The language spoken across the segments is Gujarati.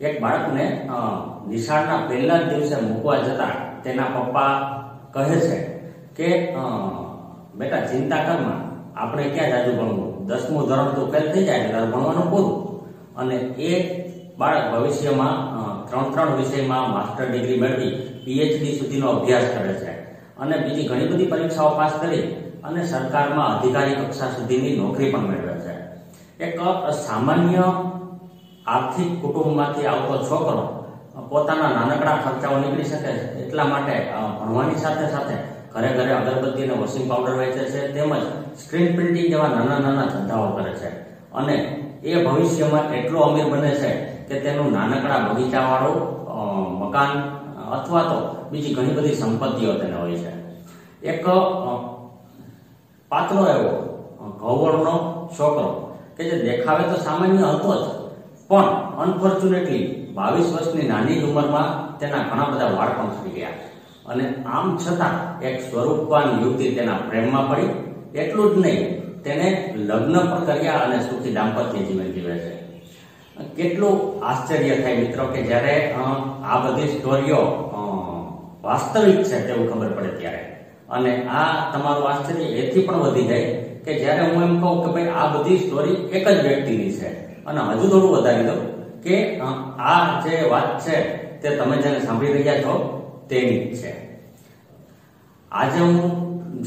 એક બાળકને નિશાળના પહેલા જ દિવસે મૂકવા જતા તેના પપ્પા કહે છે કે બેટા, ચિંતા કરમાં આપણે ક્યાં જાજુ ભણવું? દસમું ધોરણ તો ફેલ થઈ જાય એટલે ભણવાનું પૂરું. અને એ બાળક ભવિષ્યમાં ત્રણ ત્રણ વિષયમાં માસ્ટર ડિગ્રી મેળવી પીએચડી સુધીનો અભ્યાસ કરે છે. અને બીજી ઘણી બધી પરીક્ષાઓ પાસ કરી અને સરકારમાં અધિકારી કક્ષા સુધીની નોકરી પણ મેળવે છે. એક સામાન્ય આર્થિક કુટુંબમાંથી આવતો છોકરો પોતાના નાનકડા ખર્ચાઓ નીકળી શકે એટલા માટે ભણવાની સાથે સાથે ઘરે ઘરે અગરબત્તી અને વોશિંગ પાવડર વેચે છે તેમજ સ્ક્રીન પ્રિન્ટિંગ જેવા નાના નાના ધંધાઓ કરે છે. અને એ ભવિષ્યમાં એટલો અમીર બને છે કે તેનું નાનકડા બગીચાવાળું મકાન અથવા તો બીજી ઘણી બધી સંપત્તિઓ તેને હોય છે. એક પાતળો એવો ઘવળનો છોકરો કે જે દેખાવે તો સામાન્ય હતો જ પણ અનફોર્ચ્યુનેટલી બાવીસ વર્ષની નાની ઉંમરમાં તેના ઘણા બધા વાળ પણ થઈ ગયા અને આમ છતાં એક સ્વરૂપવાન યુવતી તેના પ્રેમમાં પડી. એટલું જ નહીં, તેને લગ્ન પણ કર્યા અને સુખી દાંપત્ય જીવન જીવે છે. કેટલું આશ્ચર્ય થાય મિત્રો કે જ્યારે આ બધી સ્ટોરીઓ વાસ્તવિક છે તેવું ખબર પડે ત્યારે. અને આ તમારું આશ્ચર્ય એથી પણ વધી જાય કે જ્યારે હું એમ કહું કે ભાઈ આ બધી સ્ટોરી એક જ વ્યક્તિની છે. અને હજુ થોડું વધારી દઉં કે આ જે વાત છે તે તમે જેને સાંભળી રહ્યા છો તેની છે. આજે હું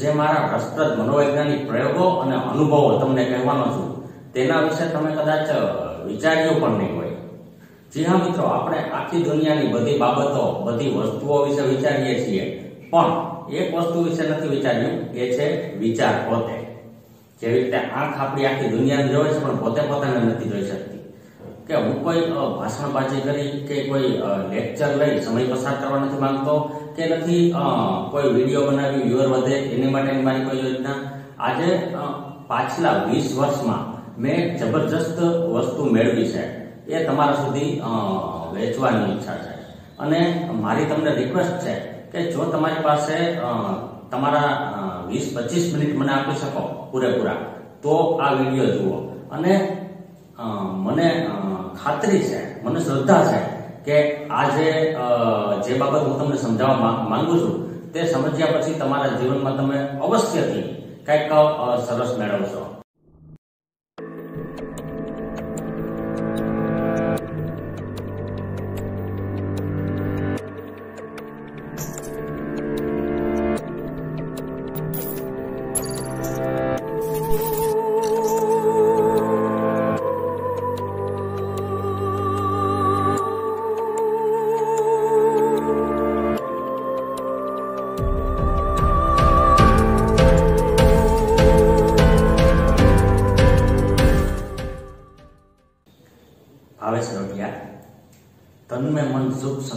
જે મારા રસપ્રદ મનોવૈજ્ઞાનિક પ્રયોગો અને અનુભવો તમને કહેવાનો છું, તેના વિશે તમે કદાચ વિચાર્યું પણ નહીં હોય. જી હા મિત્રો, આપણે આખી દુનિયાની બધી બાબતો, બધી વસ્તુઓ વિશે વિચારીએ છીએ, પણ એક વસ્તુ વિશે નથી વિચાર્યું, એ છે વિચાર પોતે. જેવી રીતે આંખ આપણી આખી દુનિયાને જોવે છે, પણ પોતે પોતાને નથી જોઈ શકતી. કે હું કોઈ ભાષણબાજી કરી કે કોઈ લેક્ચર લઈ, સમય પસાર કરવા નથી માંગતો, કે નથી કોઈ વીડિયો બનાવી વ્યુઅર વધે, એની માટેની મારી કોઈ યોજના. આજે પાછલા વીસ વર્ષમાં મેં જબરજસ્ત વસ્તુ મેળવી છે. એ તમારા સુધી વેચવાની ઈચ્છા છે. અને મારી તમને રિક્વેસ્ટ છે કે જો તમારી પાસે તમારા વીસ, પચીસ મિનિટ મને આપી શકો પૂરેપૂરા. તો આ વીડિયો જુઓ. અને મને ખાતરી છે, મને શ્રદ્ધા છે કે આ જે જે બાબત હું તમને સમજાવવા માંગ- છું, તે સમજ્યા પછી તમારા જીવનમાં તમે અવશ્યથી કંઈક સરસ મેળવશો.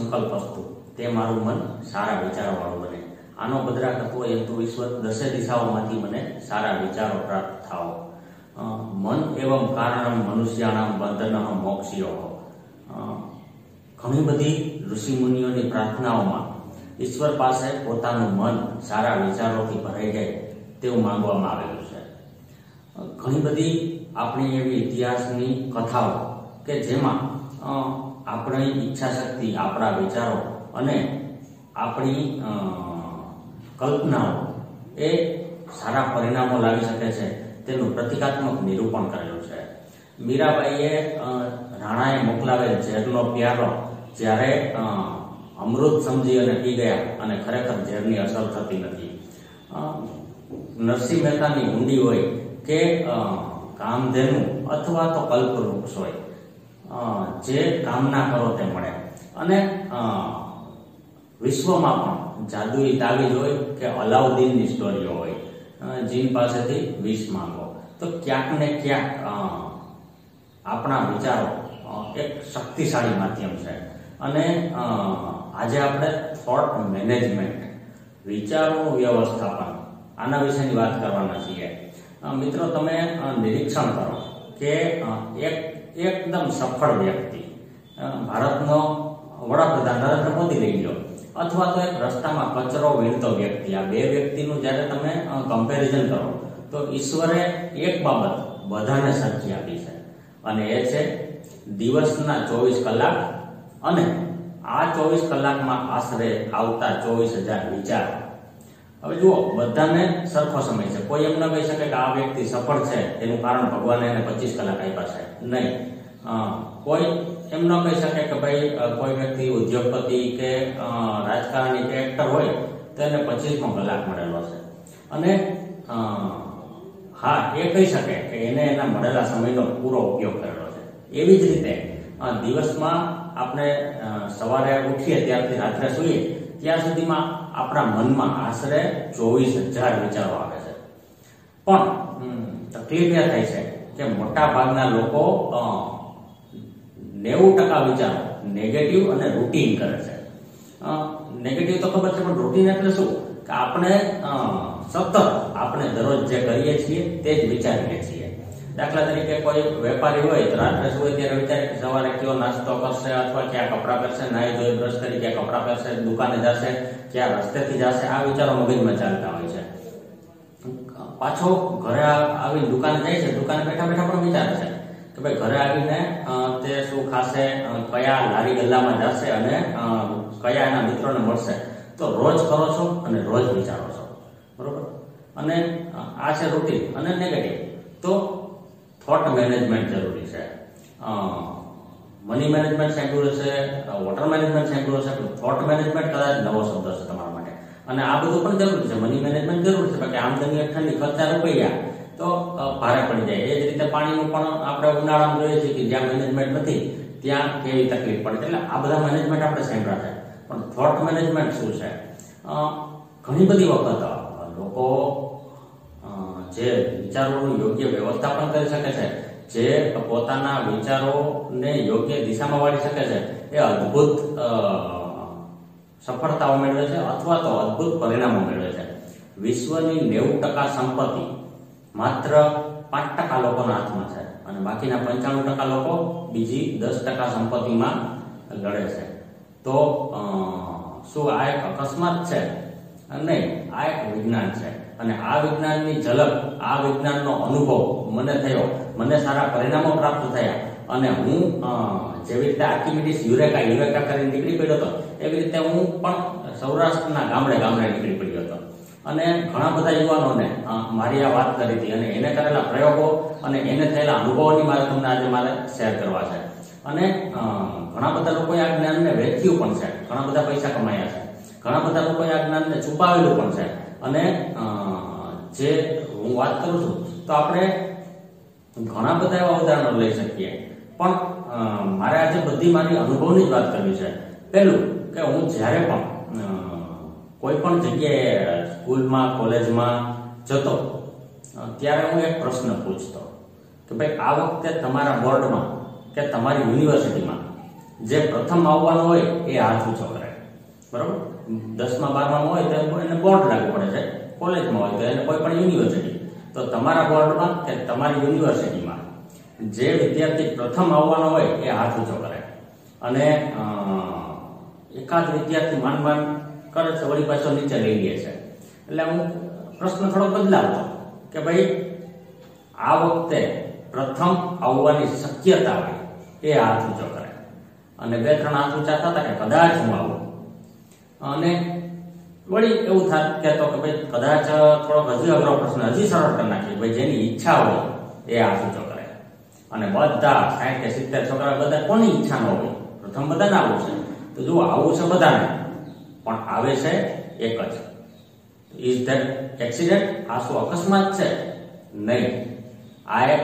સંકલ્પ અસ્તુ તે મારું મન સારા વિચારો વાળું બને. આનો બદરા એમ તો વિશ્વ દસે દિશાઓમાંથી મને સારા વિચારો પ્રાપ્ત થાઓ. મન એવમ કારણમ મનુષ્યાણામ બંધન મોક્ષીઓ ઘણી બધી ઋષિમુનિઓની પ્રાર્થનાઓમાં ઈશ્વર પાસે પોતાનું મન સારા વિચારોથી ભરાઈ જાય તેવું માંગવામાં આવેલું છે. ઘણી બધી આપણી એવી ઇતિહાસની કથાઓ કે જેમાં આપણી ઈચ્છા શક્તિ આપણા વિચારો અને આપણી કલ્પનાઓ એ સારા પરિણામો લાવી શકે છે. તેનું પ્રતિકાત્મક નિરૂપણ કરેલું છે. મીરાબાઈએ રાણાએ મોકલાવેલ ઝેરનો પ્યારો જ્યારે અમૃત સમજી અને પી ગયા અને ખરેખર ઝેરની અસર થતી નથી. નરસિંહ મહેતાની ઊંડી હોય કે કામધેનુ અથવા તો કલ્પવૃક્ષ હોય. જે કામના કરો તે મળે. અને વિશ્વમાં પણ જાદુઈ તાવીજ હોય કે અલાઉદ્દીનની સ્ટોરીઓ હોય જીન પાસેથી વિશ માંગો. તો ક્યાંક ને ક્યાંક આપણા વિચારો એક શક્તિશાળી માધ્યમ છે. અને આજે આપણે થોટ મેનેજમેન્ટ વિચારોનું વ્યવસ્થાપન, આના વિશેની વાત કરવાના છીએ. મિત્રો, તમે નિરીક્ષણ કરો કે એક એકદમ સફળ વ્યક્તિ. ભારતનો વડાપ્રધાન નરેન્દ્ર મોદી લઈ લો અથવા તો એક રસ્તામાં કચરો વીણતો વ્યક્તિ. આ બે વ્યક્તિનું જ્યારે તમે કમ્પેરિઝન કરો, તો ઈશ્વરે એક બાબત બધાને સાચી આપી છે. અને એ છે, દિવસના ચોવીસ કલાક અને આ ચોવીસ કલાકમાં આશરે આવતા ચોવીસ હજાર વિચાર હવે જુઓ, બધાને સરખો સમય છે. કોઈ એમ ન કહી શકે કે આ વ્યક્તિ સફળ છે એનું કારણ ભગવાને એને પચીસ કલાક આપ્યા છે. નહીં. કોઈ એમ ન કહી શકે કે ભાઈ કોઈ વ્યક્તિ ઉદ્યોગપતિ કે રાજકારણી કે એક્ટર હોય, તો એને પચીસમો કલાક મળેલો છે. અને હા, એ કહી શકે કે એને એના મળેલા સમયનો પૂરો ઉપયોગ કરેલો છે. એવી જ રીતે દિવસમાં આપણે સવારે ઉઠીએ ત્યારથી રાત્રે સૂઈએ, ત્યાં સુધીમાં આપણા મનમાં આશરે ચોવીસ હજાર વિચારો આવે છે. પણ તકલીફ એ થાય છે? કે મોટા ભાગના લોકો નેવું ટકા વિચારો નેગેટિવ અને રૂટીન કરે છે. નેગેટિવ તો ખબર છે, પણ રૂટીન એટલે શું? કે આપણે સતત આપણે દરરોજ જે કરીએ છીએ, તે જ વિચારીએ છીએ. દાખલા તરીકે કોઈ વેપારી હોય રાત્રે સુવે ત્યારે વિચારે કે સવારે કયો નાસ્તો કરશે અથવા ક્યાં કપડાં પહેરશે, નાઈ ધોઈ, બ્રશ કરી ક્યાં કપડાં પહેરશે, દુકાને જશે, ક્યાં રસ્તેથી જશે, આ વિચારો મગજમાં ચાલતા હોય છે. પાછો ઘરે આવી દુકાને જાય છે, દુકાને બેઠા બેઠા પણ વિચારે છે કે ભાઈ ઘરે આવીને તે શું ખાશે કયા લારી ગલ્લામાં જશે અને કયા એના મિત્રોને મળશે. તો રોજ કરો છો અને રોજ વિચારો છો. બરોબર? અને આ છે રૂટીન અને નેગેટિવ તો થોટ મેનેજમેન્ટ જરૂરી છે. મની મેનેજમેન્ટ સાંકળ્યું હશે વોટર મેનેજમેન્ટ સાંકળ્યું હશે, પણ થોટ મેનેજમેન્ટ કદાચ નવો શબ્દ છે તમારા માટે. અને આ બધું પણ જરૂરી છે મની મેનેજમેન્ટ જરૂરી છે, બાકી આમદની અઠાની ખર્ચા રૂપિયા, તો ભારે પડી જાય. એ જ રીતે પાણીનું પણ આપણે ઉનાળામાં જોઈએ છીએ કે જ્યાં મેનેજમેન્ટ નથી, ત્યાં કેવી તકલીફ પડે એટલે આ બધા મેનેજમેન્ટ આપણે સાંભળ્યા છે. પણ થોટ મેનેજમેન્ટ શું છે? ઘણી બધી વખત લોકો જે વિચારોનું યોગ્ય વ્યવસ્થાપન કરી શકે છે, જે પોતાના વિચારોને યોગ્ય દિશામાં વાળી શકે છે, એ અદ્ભુત સફળતાઓ મેળવે છે અથવા તો અદ્ભુત પરિણામો મેળવે છે. વિશ્વની નેવું ટકા સંપત્તિ માત્ર પાંચ ટકા લોકોના હાથમાં છે અને બાકીના પંચાણું ટકા લોકો બીજી દસ ટકા સંપત્તિમાં લડે છે. તો શું આ એક અકસ્માત છે? નહીં, આ એક વિજ્ઞાન છે. અને આ વિજ્ઞાનની ઝલક, આ વિજ્ઞાનનો અનુભવ મને થયો. મને સારા પરિણામો પ્રાપ્ત થયા. અને હું જેવી રીતે આર્કિમિડીસ યુરેકા યુરેકા કરીને નીકળી પડ્યો હતો, એવી રીતે હું પણ સૌરાષ્ટ્રના ગામડે ગામડે નીકળી પડ્યો હતો. અને ઘણા બધા યુવાનોને મારી આ વાત કરી હતી અને એને કરેલા પ્રયોગો અને એને થયેલા અનુભવોની મારે તમને આજે મારે શેર કરવા છે. અને ઘણા બધા લોકોએ આ જ્ઞાનને વેચ્યું પણ છે. ઘણા બધા પૈસા કમાયા છે. ઘણા બધા લોકોએ આ જ્ઞાનને છુપાવેલું પણ છે. અને જે હું વાત કરું છું, તો આપણે ઘણા બધા એવા ઉદાહરણો લઈ શકીએ. પણ મારે આજે બધી મારી અનુભવની જ વાત કરવી છે. પહેલું કે હું જ્યારે પણ કોઈ પણ જગ્યાએ સ્કૂલમાં, કોલેજમાં જતો ત્યારે હું એક પ્રશ્ન પૂછતો કે ભાઈ, આ વખતે તમારા બોર્ડમાં કે તમારી યુનિવર્સિટીમાં જે પ્રથમ આવવાનો હોય એ હાથ ઊંચો કરે બરાબર? દસમા બારમામાં હોય તો એને બોર્ડ લાગુ પડે છે. કોલેજમાં હોય તો એને કોઈ પણ યુનિવર્સિટી. તો તમારા બોર્ડમાં કે તમારી યુનિવર્સિટીમાં જે વિદ્યાર્થી પ્રથમ આવવાનો હોય એ હાથ ઊંચો કરે. અને એકાદ વિદ્યાર્થી માંડ માંડ કરે છે, વળી પાછો નીચે લઈ લે છે. એટલે હું પ્રશ્ન થોડો બદલાવતો. કે ભાઈ, આ વખતે પ્રથમ આવવાની શક્યતા હોય એ હાથ ઊંચો કરે. અને બે ત્રણ હાથ ઊંચા થતા કે કદાચ હું આવું. અને વળી એવું થાય કહેતો કે ભાઈ કદાચ થોડોક હજી અઘરો પ્રશ્ન હજી સરળ કરી નાખીએ ભાઈ જેની ઈચ્છા હોય એ આ સૂચો કરે. અને બધા સાઠ કે સિત્તેર છોકરા બધા કોની ઈચ્છા ન હોય? પ્રથમ બધાને આવું છે. તો જુઓ, આવું છે બધાને. પણ આવે છે એક જ. Is that accident? આ શું અકસ્માત છે? નહીં. આ એક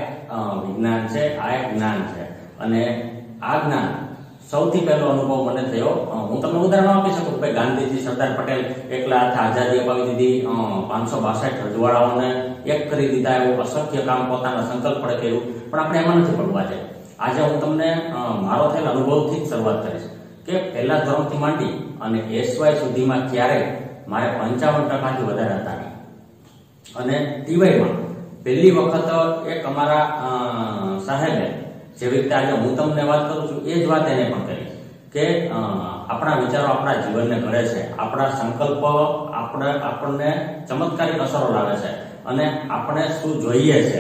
વિજ્ઞાન છે, આ એક જ્ઞાન છે. અને આ જ્ઞાન સૌથી પહેલો અનુભવ મને થયો. હું તમને ઉદાહરણ આપી શકું ભાઈ ગાંધીજી, સરદાર પટેલ એકલા હાથે આઝાદી અપાવી દીધી. પાંચસો બાસઠ રજવાડાઓને એક કરી દીધા. એવું અસંખ્ય કામ પોતાના સંકલ્પ પડે કર્યું. પણ આપણે એમાં નથી પડવું આજે આજે હું તમને મારો થયેલ અનુભવથી જ શરૂઆત કરીશ કે પહેલા ધોરણથી માંડી અને એસવાય સુધીમાં ક્યારેય મારે પંચાવન ટકાથી વધારે હતા નહીં. અને ટીવાયમાં પહેલી વખત એક અમારા સાહેબે જેવી રીતે આજે હું તમને વાત કરું છું, એ જ વાત એને પણ કરી કે આપણા વિચારો આપણા જીવનને ઘડે છે. આપણા સંકલ્પ આપણે, આપણને ચમત્કારિક અસરો લાવે છે. અને આપણે શું જોઈએ છે,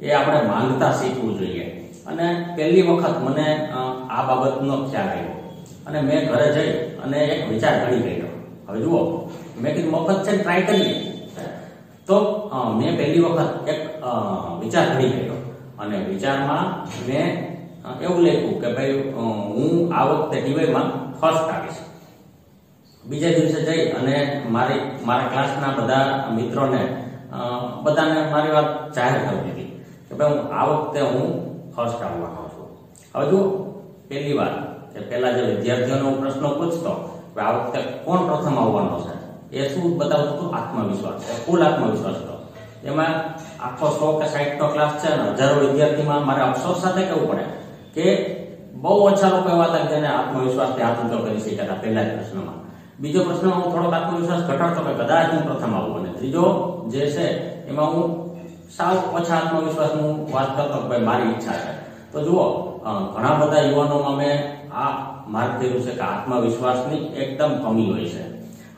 એ આપણે માંગતા શીખવું જોઈએ. અને પહેલી વખત મને આ બાબતનો ખ્યાલ આવ્યો. અને મેં ઘરે જઈ અને એક વિચાર ઘડી ગયો હવે જુઓ, મેં કીધું મફત છે ટ્રાય કરીએ તો મેં પહેલી વખત એક વિચાર ઘડી કર્યો અને વિચારમાં મેં એવું લખ્યું કે ભાઈ હું આ વખતે ડીવાયમાં ફર્સ્ટ આવીશ. બીજા દિવસે જઈ અને મારી, મારા ક્લાસના બધા મિત્રોને બધાને મારી વાત જાહેર કરી દીધી કે ભાઈ, હું આ વખતે હું ફર્સ્ટ આવવાનો છું. હવે જુઓ, પહેલી વાર કે પહેલા જે વિદ્યાર્થીઓનો પ્રશ્ન પૂછતો કે આ વખતે કોણ પ્રથમ આવવાનો છે, એ શું બતાવતું હતું? આત્મવિશ્વાસ. ફૂલ આત્મવિશ્વાસ હતો. એમાં આખો સો કે સાઠ નો ક્લાસ છે ને હજારો વિદ્યાર્થીમાં મારે અફસોસ સાથે કહેવું પડે કે બહુ ઓછા લોકો એવા હતા જેને આત્મવિશ્વાસથી હાથ કરી શક્યા હતા પહેલા જ પ્રશ્નમાં. બીજો પ્રશ્ન હું થોડોક આત્મવિશ્વાસ ઘટાડતો કે કદાચ હું પ્રથમ આવું અને ત્રીજો જે છે એમાં હું સાવ ઓછા આત્મવિશ્વાસ હું વાત કરતો ભાઈ મારી ઈચ્છા છે. તો જુઓ ઘણા બધા યુવાનોમાં મેં આ માર્ગ કર્યું છે કે આત્મવિશ્વાસની એકદમ કમી હોય છે.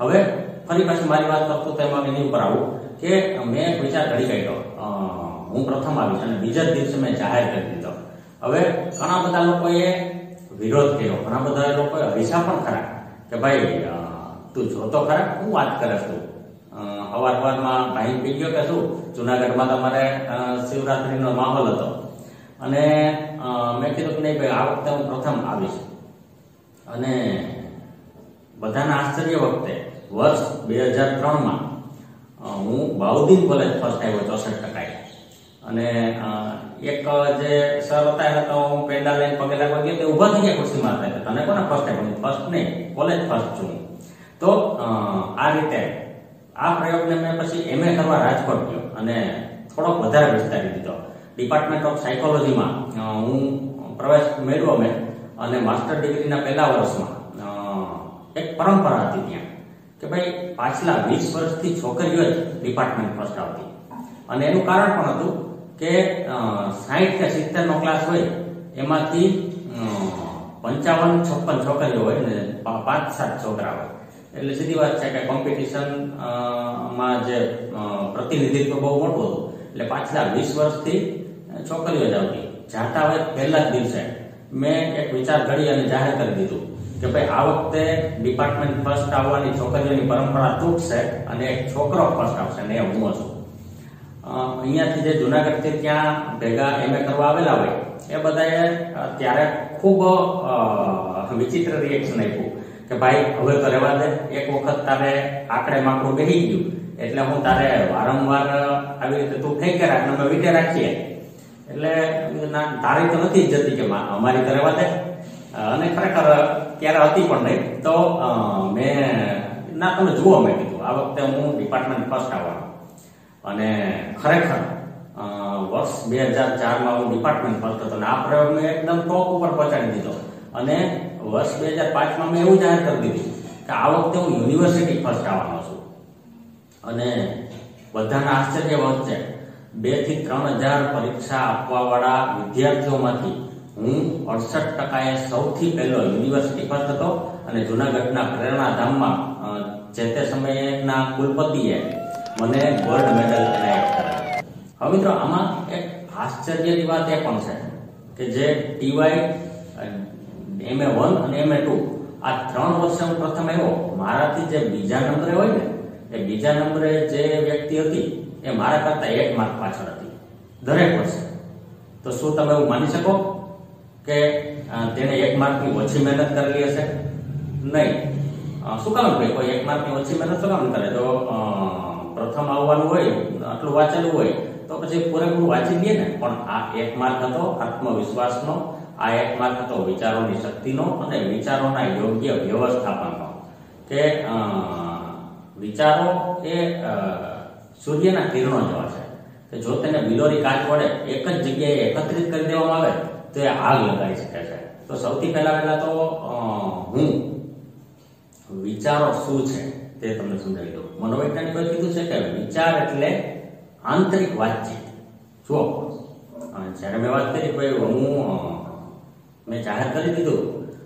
હવે ફરી પાછી મારી વાત કરતો તો એમાં એની ઉપર આવું કે મેં વિચાર ઘડી કાઢ્યો. હું પ્રથમ આવીશ અને બીજા દિવસે મેં જાહેર કરી દીધો. હવે ઘણા બધા લોકોએ વિરોધ કર્યો. ઘણા બધા લોકોએ હરીસા પણ ખરા કે ભાઈ તું જોતો ખરા? હું વાત કરે છું. અ, અવાર અવારમાં ભાઈ પી ગયો કે શું? જુનાગઢમાં તમારે શિવરાત્રિનો માહોલ હતો. અને મેં કીધું કે નહીં ભાઈ આ વખતે હું પ્રથમ આવીશ. અને બધાના આશ્ચર્ય વખતે વર્ષ બે હજાર ત્રણમાં હું બાઉદીન કોલેજ ફર્સ્ટ આવ્યો ચોસઠ ટકાએ અને એક જે સર હતા એને તો હું પેન્ડા લઈને પગે લાગવા ગયો તે ઊભા થઈ ગયા ખુરશીમાં હતા તને કોને ફર્સ્ટ આવ્યો ફર્સ્ટ નહીં, કોલેજ ફર્સ્ટ છું તો આ રીતે આ પ્રયોગને મેં પછી એમએ કરવા રાજકોટ ગયો અને થોડોક વધારે વિસ્તારી દીધો. ડિપાર્ટમેન્ટ ઓફ સાયકોલોજીમાં હું પ્રવેશ મેળવ્યો મેં અને માસ્ટર ડિગ્રીના પહેલા વર્ષમાં એક પરંપરા હતી ત્યાં. કે ભાઈ પાછલા વીસ વર્ષથી છોકરીઓ જ ડિપાર્ટમેન્ટ ફર્સ્ટ આવતી. અને એનું કારણ પણ હતું કે સાહીઠ કે સિત્તેર નો ક્લાસ હોય, એમાંથી પંચાવન, છપ્પન છોકરીઓ હોય ને પાંચ, સાત છોકરા હોય. એટલે સીધી વાત છે કે કોમ્પિટિશનમાં જે પ્રતિનિધિત્વ બહુ મોટું હતું. એટલે પાછલા વીસ વર્ષથી છોકરીઓ જ આવતી. જાતા હોય પહેલા જ દિવસે. મેં એક વિચાર ઘડી અને જાહેર કરી દીધું. કે ભાઈ આ વખતે ડિપાર્ટમેન્ટ ફર્સ્ટ આવવાની છોકરીઓની પરંપરા તૂટશે અને એક છોકરો ફર્સ્ટ આવશે ને હું હશું અહીંયાથી જે જુનાગઢથી ત્યાં ભેગા એમએ કરવા આવેલા હોય, એ બધાએ ત્યારે ખૂબ વિચિત્ર રિએક્શન આપ્યું કે ભાઈ, હવે તો રહેવા દે, એક વખત તારે આકડે માકડું બેસી ગયું, એટલે હું તારે વારંવાર આવી રીતે તું ફેંકે રાખ અમે વીટે રાખીએ. એટલે તારી તો નથી જતી કે અમારી તો રહેવા દે. અને ખરેખર ત્યારે હતી પણ નહીં. તો મેં, ના, તમે જુઓ, મેં કીધું, આ વખતે હું ડિપાર્ટમેન્ટ ફર્સ્ટ આવવાનો. અને ખરેખર વર્ષ બે હજાર ચારમાં હું ડિપાર્ટમેન્ટ ફર્સ્ટ હતો અને આ પ્રયોગ મેં એકદમ ટોપ ઉપર પહોંચાડી દીધો. અને વર્ષ બે હજાર પાંચમાં મેં એવું જાહેર કરી દીધું કે આ વખતે હું યુનિવર્સિટી ફર્સ્ટ આવવાનો છું. અને બધાના આશ્ચર્ય વચ્ચે બેથી ત્રણ હજાર પરીક્ષા આપવા વાળા વિદ્યાર્થીઓમાંથી હું અડસઠ ટકાએ સૌથી પહેલો યુનિવર્સિટી પર હતો અને જુનાગઢના પ્રેરણાધામમાં જે તે સમયના કુલપતિએ મને ગોલ્ડ મેડલ એનાયત કરેલો હવે મિત્રો, આમાં એક આશ્ચર્યની વાત એ પણ છે કે જે ટીવાય એમએ વન અને એમએ ટુ, આ ત્રણ વર્ષે પ્રથમ આવ્યો મારાથી જે બીજા નંબરે હોય ને, એ બીજા નંબરે જે વ્યક્તિ હતી, એ મારા કરતા એક માર્ક પાછળ હતી. દરેક વર્ષે. તો શું તમે એવું માની શકો? કે તેને એક માર્કની ઓછી મહેનત કરેલી હશે? નહીં. શું કામ ભાઈ કોઈ એક માર્કની ઓછી મહેનત શું કામ કરે? તો પ્રથમ આવવાનું હોય, આટલું વાંચેલું હોય, તો પછી પૂરેપૂરું વાંચી દઈએ ને. પણ આ એક માર્ક હતો આત્મવિશ્વાસનો, આ એક માર્ક હતો વિચારોની શક્તિનો અને વિચારોના યોગ્ય વ્યવસ્થાપનનો. કે વિચારો એ સૂર્યના કિરણો જેવા છે. કે જો તેને બિલોરી કાચ વડે એક જ જગ્યાએ એકત્રિત કરી દેવામાં આવે તો આગ લગાવી શકે છે. તો સૌથી પહેલા પહેલા તો હું વિચારો શું છે તે તમને સમજાવી દઉં. મનોવૈજ્ઞાનિકોએ કીધું છે કે વિચાર એટલે આંતરિક વાતચીત. જુઓ જ્યારે મેં વાત કરી ભાઈ હું મેં જાહેર કરી દીધું.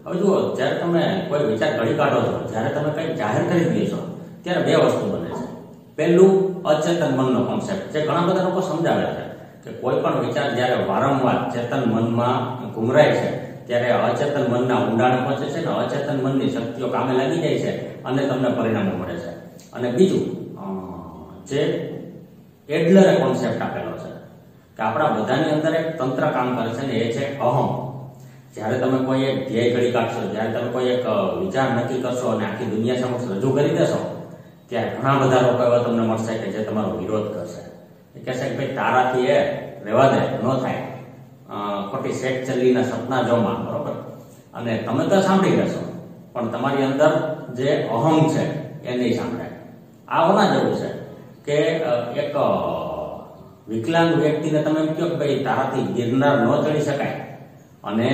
હવે જુઓ, જ્યારે તમે કોઈ વિચાર ઘડી કાઢો છો, જ્યારે તમે કંઈક જાહેર કરી દો છો, ત્યારે બે વસ્તુ બને છે. પહેલું અચેતન મનનો કોન્સેપ્ટ જે ઘણા બધા લોકો સમજાવે છે. કે કોઈ પણ વિચાર જ્યારે વારંવાર ચેતન મનમાં ગુમરાય છે, ત્યારે અચેતન મનના ઊંડાણે પહોંચે છે ને અચેતન મનની શક્તિઓ કામે લાગી જાય છે અને તમને પરિણામો મળે છે. અને બીજું જે એડલરે કોન્સેપ્ટ આપેલો છે કે આપણા બધાની અંદર એક તંત્ર કામ કરે છે ને એ છે અહમ. જ્યારે તમે કોઈ એક ધ્યેય ઘડી કાઢશો, જ્યારે તમે કોઈ એક વિચાર નક્કી કરશો અને આખી દુનિયા સમક્ષ રજૂ કરી દેશો, ત્યારે ઘણા બધા લોકો એવા તમને મળશે કે જે તમારો વિરોધ કરશે. કહેશે કે ભાઈ તારાથી એ રહેવા દે, ન થાય. ખોટી શેખ ચલ્લીના સપના જોમાં, બરોબર? અને તમે તો સાંભળી લેશો પણ તમારી અંદર જે અહમ છે, એ નહીં સાંભળે આ હોના જેવું છે કે એક વિકલાંગ વ્યક્તિને તમે એમ કહો કે ભાઈ તારાથી ગિરનાર ન ચડી શકાય. અને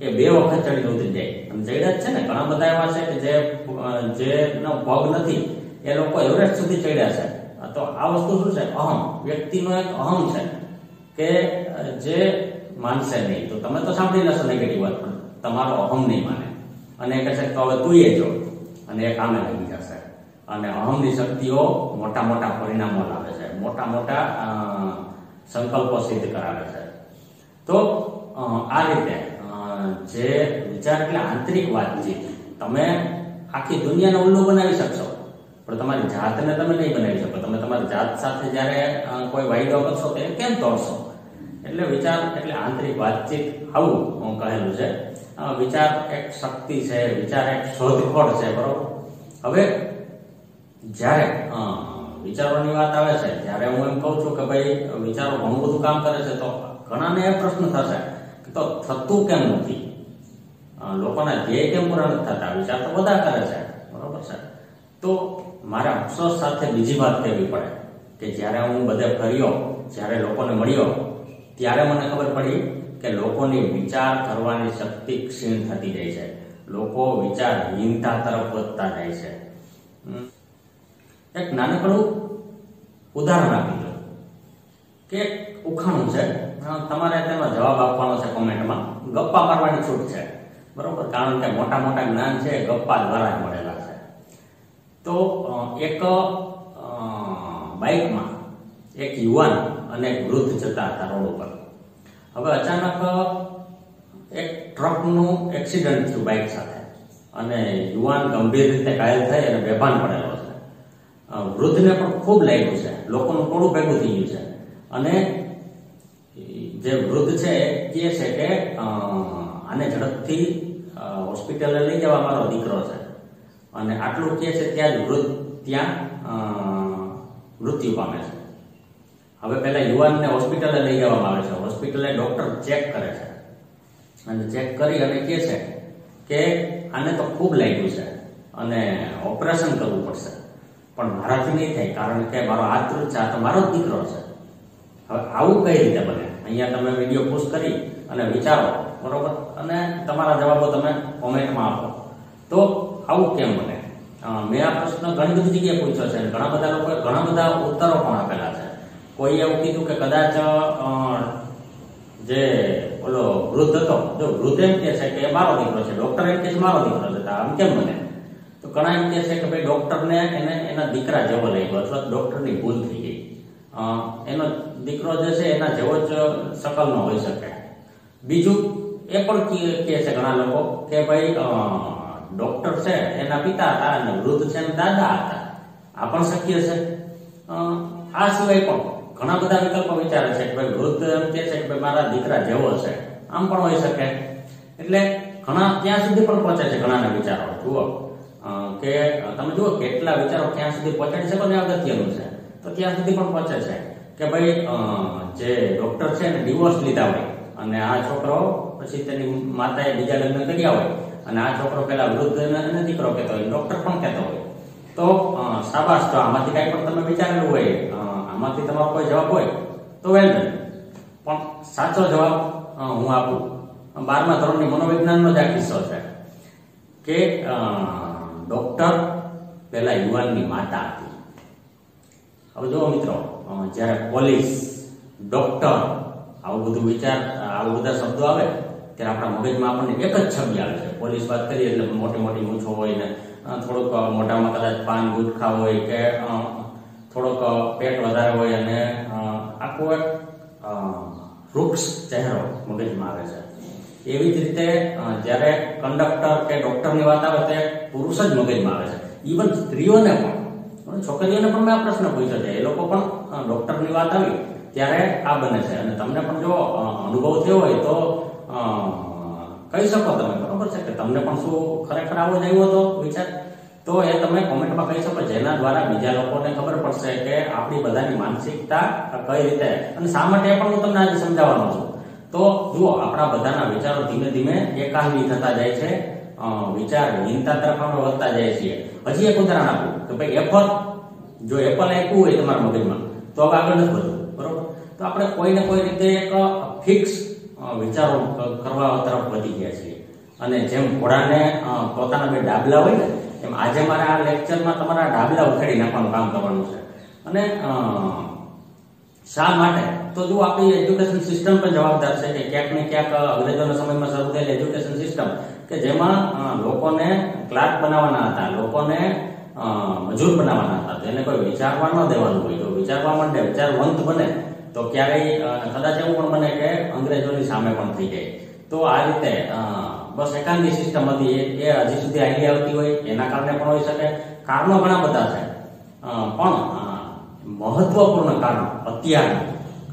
એ બે વખત ચડીને ઉતરી જાય. અને ચડ્યા જ છે ને, ઘણા બધા એવા છે કે જે જેનો પગ નથી, એ લોકો એવરેસ્ટ સુધી ચડ્યા છે. તો આ વસ્તુ શું છે? અહમ. વ્યક્તિનો એક અહમ છે કે જે માનશે નહીં. તો તમે તો સાંભળી લેશો નેગેટિવ વાત પણ. તમારો અહમ નહીં માને. અને એ કહેશે કે તો હવે તું એ જો. અને એ કામે લાગી જશે. અને અહમની શક્તિઓ મોટા મોટા પરિણામો લાવે છે. મોટા મોટા સંકલ્પો સિદ્ધ કરાવે છે. તો આ રીતે જે વિચાર એટલે આંતરિક વાતચીત તમે આખી દુનિયાને ઉલ્લુ બનાવી શકશો. પણ તમારી જાતને તમે નહીં બનાવી શકો. તમે તમારી જાત સાથે જ્યારે કોઈ વાયદો કરશો તો કેમ તોડશો? એટલે વિચાર, એટલે આંતરિક વાતચીત આવું હું કહેલું છે. વિચાર એક શક્તિ છે, વિચાર એક શોધખોળ છે, બરોબર? હવે જ્યારે વિચારોની વાત આવે છે, ત્યારે હું એમ કહું છું કે ભાઈ, વિચારો ઘણું બધું કામ કરે છે, તો ઘણાને એ પ્રશ્ન થશે કે તો થતું કેમ નથી? લોકોના ધ્યેય કેમ પૂરા નથી થતા? વિચાર તો બધા કરે છે, બરોબર છે? તો મારે અફસોસ સાથે બીજી વાત કહેવી પડે કે જ્યારે હું બધે ફર્યો, જ્યારે લોકોને મળ્યો, ત્યારે મને ખબર પડી કે લોકોની વિચાર કરવાની શક્તિ ક્ષીણ થતી જાય છે. લોકો વિચારહીનતા તરફ વધતા જાય છે. એક નાનકડું ઉદાહરણ આપી દો કે ઉખાણું છે. તમારે તેનો જવાબ આપવાનો છે કોમેન્ટમાં. ગપ્પા મારવાની છૂટ છે. બરોબર? કારણ કે મોટા મોટા જ્ઞાન છે, ગપ્પા દ્વારા જ મળેલા. તો એક બાઇકમાં એક યુવાન અને એક વૃદ્ધ જતા હતા રોડ ઉપર. હવે અચાનક એક ટ્રકનું એક્સિડન્ટ થયું બાઇક સાથે. અને યુવાન ગંભીર રીતે ઘાયલ થઈ અને બેભાન પડેલો છે. વૃદ્ધને પણ ખૂબ લાગ્યું છે. લોકોનું ટોળું ભેગું થઈ ગયું છે. અને જે વૃદ્ધ છે, એ છે કે આને ઝડપથી હોસ્પિટલે લઈ જવા મારો દીકરો છે. અને આટલું કે છે ત્યાં જ વૃદ્ધ, ત્યાં મૃત્યુ પામે છે. હવે પહેલા યુવાનને હોસ્પિટલે લઈ જવામાં આવે છે. હોસ્પિટલે ડોક્ટર ચેક કરે છે. અને ચેક કરી અને કહે છે કે આને તો ખૂબ લાગ્યું છે અને ઓપરેશન કરવું પડશે. પણ મારાથી નહીં થાય, કારણ કે મારો આતૃત છે, આ તો મારો જ દીકરો છે. હવે આવું કઈ રીતે બને? અહીંયા તમે વીડિયો પોસ્ટ કરી અને વિચારો, બરોબર? અને તમારા જવાબો તમે કોમેન્ટમાં આપો. તો આવું કેમ બને? મેં આ પ્રશ્ન ઘણી બધી જગ્યાએ પૂછ્યો છે ઘણા બધા લોકોએ ઘણા બધા ઉત્તરો પણ આપેલા છે. કોઈ એવું કીધું કે કદાચ જે ઓલો વૃદ્ધ હતો, જો વૃદ્ધ એમ કહે છે કે મારો દીકરો છે, ડોક્ટર એમ કે છે મારો દીકરો છે આમ કેમ બને? તો ઘણા એમ કહે છે કે ભાઈ ડોક્ટરને એને એના દીકરા જેવો લાગ્યો અથવા તો ડોક્ટરની ભૂલ થઈ ગઈ. એનો દીકરો જે છે એના જેવો જ શકલનો હોઈ શકે. બીજું એ પણ કે છે ઘણા લોકો કે ભાઈ ડોક્ટર છે, એના પિતા હતા અને વૃદ્ધ છે દાદા હતા. આ પણ શક્ય છે. આ સિવાય પણ ઘણા બધા વિકલ્પો વિચારે છે કે ભાઈ વૃદ્ધ એમ કે છે કે ભાઈ મારા દીકરા જેવો છે. આમ પણ હોઈ શકે. એટલે ઘણા ત્યાં સુધી પણ પહોંચે છે ઘણાના વિચારો. જુઓ. કે તમે જુઓ કેટલા વિચારો ક્યાં સુધી પહોંચાડી શકો ને અગત્યનું છે. તો ત્યાં સુધી પણ પહોંચે છે કે ભાઈ જે ડોક્ટર છે ને ડિવોર્સ લીધા હોય અને આ છોકરો પછી તેની માતાએ બીજા લગ્ન કર્યા હોય અને આ છોકરો પેલા વૃદ્ધ દીકરો કહેતો હોય ડોક્ટર પણ કહેતો હોય. તો શાબાશ, તો આમાંથી કાંઈ પણ તમે વિચારેલું હોય આમાંથી તમારો કોઈ જવાબ હોય, તો વેલ ડન પણ સાચો જવાબ હું આપું. બારમા ધોરણની મનોવિજ્ઞાનનો જ આ કિસ્સો છે કે ડોક્ટર પેલા યુવાનની માતા હતી. હવે જુઓ મિત્રો જ્યારે પોલીસ, ડોક્ટર, આવું બધું વિચાર આવું બધા શબ્દો આવે ત્યારે આપણા મગજમાં આપણને એક જ છબી આવે છે. પોલીસ વાત કરીએ એટલે મોટી મોટી ઊંચો હોય ને થોડુંક મોટામાં કદાચ પાન ગુટખા હોય કે થોડોક પેટ વધારે હોય અને આખો એક વૃક્ષ ચહેરો મગજમાં આવે છે. એવી જ રીતે જ્યારે કંડક્ટર કે ડોક્ટરની વાત આવે તે પુરુષ જ મગજમાં આવે છે. ઇવન સ્ત્રીઓને પણ. છોકરીઓને પણ મેં આ પ્રશ્ન પૂછ્યો છે. એ લોકો પણ ડોક્ટરની વાત આવી ત્યારે આ બને છે. અને તમને પણ જો અનુભવ થયો હોય તો કહી શકો તમે, બરોબર છે કે તમને પણ શું ખરેખર આવો જ આવ્યો હતો વિચાર? તો એ તમે કોમેન્ટમાં કહી શકો, જેના દ્વારા બીજા લોકોને ખબર પડશે કે આપણી બધાની માનસિકતા કઈ રીતે. અને શા માટે પણ હું તમને આજે સમજાવવાનો છું? તો જુઓ, આપણા બધાના વિચારો ધીમે ધીમે એકાંગી થતા જાય છે. વિચાર વિનતા તરફ આપણે વધતા જાય છીએ. હજી એક ઉદાહરણ આપું, કે ભાઈ એપલ જો એપલ આપ્યું હોય તમારા મગજમાં, તો હવે આગળ નથી વધવું, બરોબર? તો આપણે કોઈને કોઈ રીતે એક ફિક્સ વિચારો કરવા તરફ વધી ગયા છીએ. અને જેમ ઘોડાને પોતાના બે ડાબલા હોય ને, એમ આજે મારે આ લેક્ચરમાં તમારા ડાબલા ઉખેડી નાખવાનું કામ કરવાનું છે. અને શા માટે? તો જો આપણી એજ્યુકેશન સિસ્ટમ પણ જવાબદાર છે કે ક્યાંક ને ક્યાંક અંગ્રેજોના સમયમાં શરૂ થયેલી એજ્યુકેશન સિસ્ટમ કે જેમાં લોકોને ક્લાર્ક બનાવવાના હતા, લોકોને મજૂર બનાવવાના હતા. તેને કોઈ વિચારવા ન દેવાનું હોય જો વિચારવા માટે વિચારવંત બને. તો ક્યારેય કદાચ એવું પણ બને કે અંગ્રેજોની સામે પણ થઈ જાય. તો આ રીતે બસ એકાંગી સિસ્ટમ હતી. એ હજી સુધી આવી આવતી હોય, એના કારણે પણ હોઈ શકે. કારણો ઘણા બધા છે. પણ મહત્વપૂર્ણ કારણ અત્યારે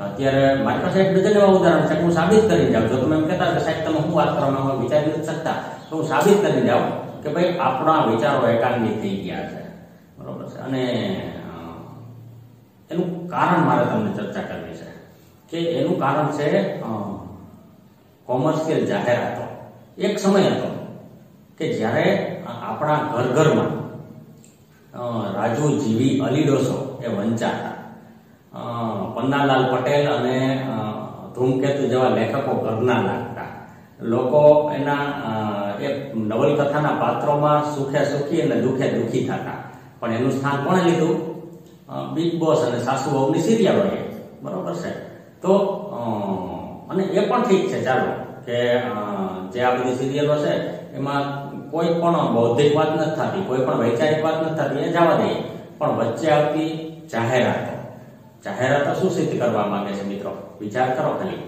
અત્યારે મારી પાસે એક ડઝન એવા ઉદાહરણ છે હું સાબિત કરી જાઉં. જો તમે એમ કહેતા કે સાહેબ, તમે શું વાત કરવામાં વિચારી નથી શકતા, તો હું સાબિત કરી જાઉં કે ભાઈ, આપણા વિચારો એકાંગી થઈ ગયા છે. બરોબર છે. અને એનું કારણ મારે તમને ચર્ચા કરવી છે. કે એનું કારણ છે કોમર્શિયલ જાહેરાતો. એક સમય હતો કે જ્યારે આપણા ઘર ઘરમાં રાજુ જીવી અલીડોસો એ વંચાતા. પન્નાલાલ પટેલ અને ધૂમકેતુ જેવા લેખકો ઘરના લાગતા. લોકો એના એ નવલકથાના પાત્રોમાં સુખે સુખી અને દુઃખે દુઃખી થતા. પણ એનું સ્થાન કોણે લીધું? બિગ બોસ અને સાસુ વહુની સિરિયલોએ બરોબર છે? તો અને એ પણ ઠીક છે, ચાલો. કે જે આ બધી સિરિયલો છે એમાં કોઈ પણ બૌદ્ધિક વાત નથી થતી, કોઈ પણ વૈચારિક વાત નથી થતી, એ જવા દઈએ. પણ વચ્ચે આવતી જાહેરાતો. જાહેરાતો શું સિદ્ધ કરવા માંગે છે, મિત્રો? વિચાર કરો ખાલી.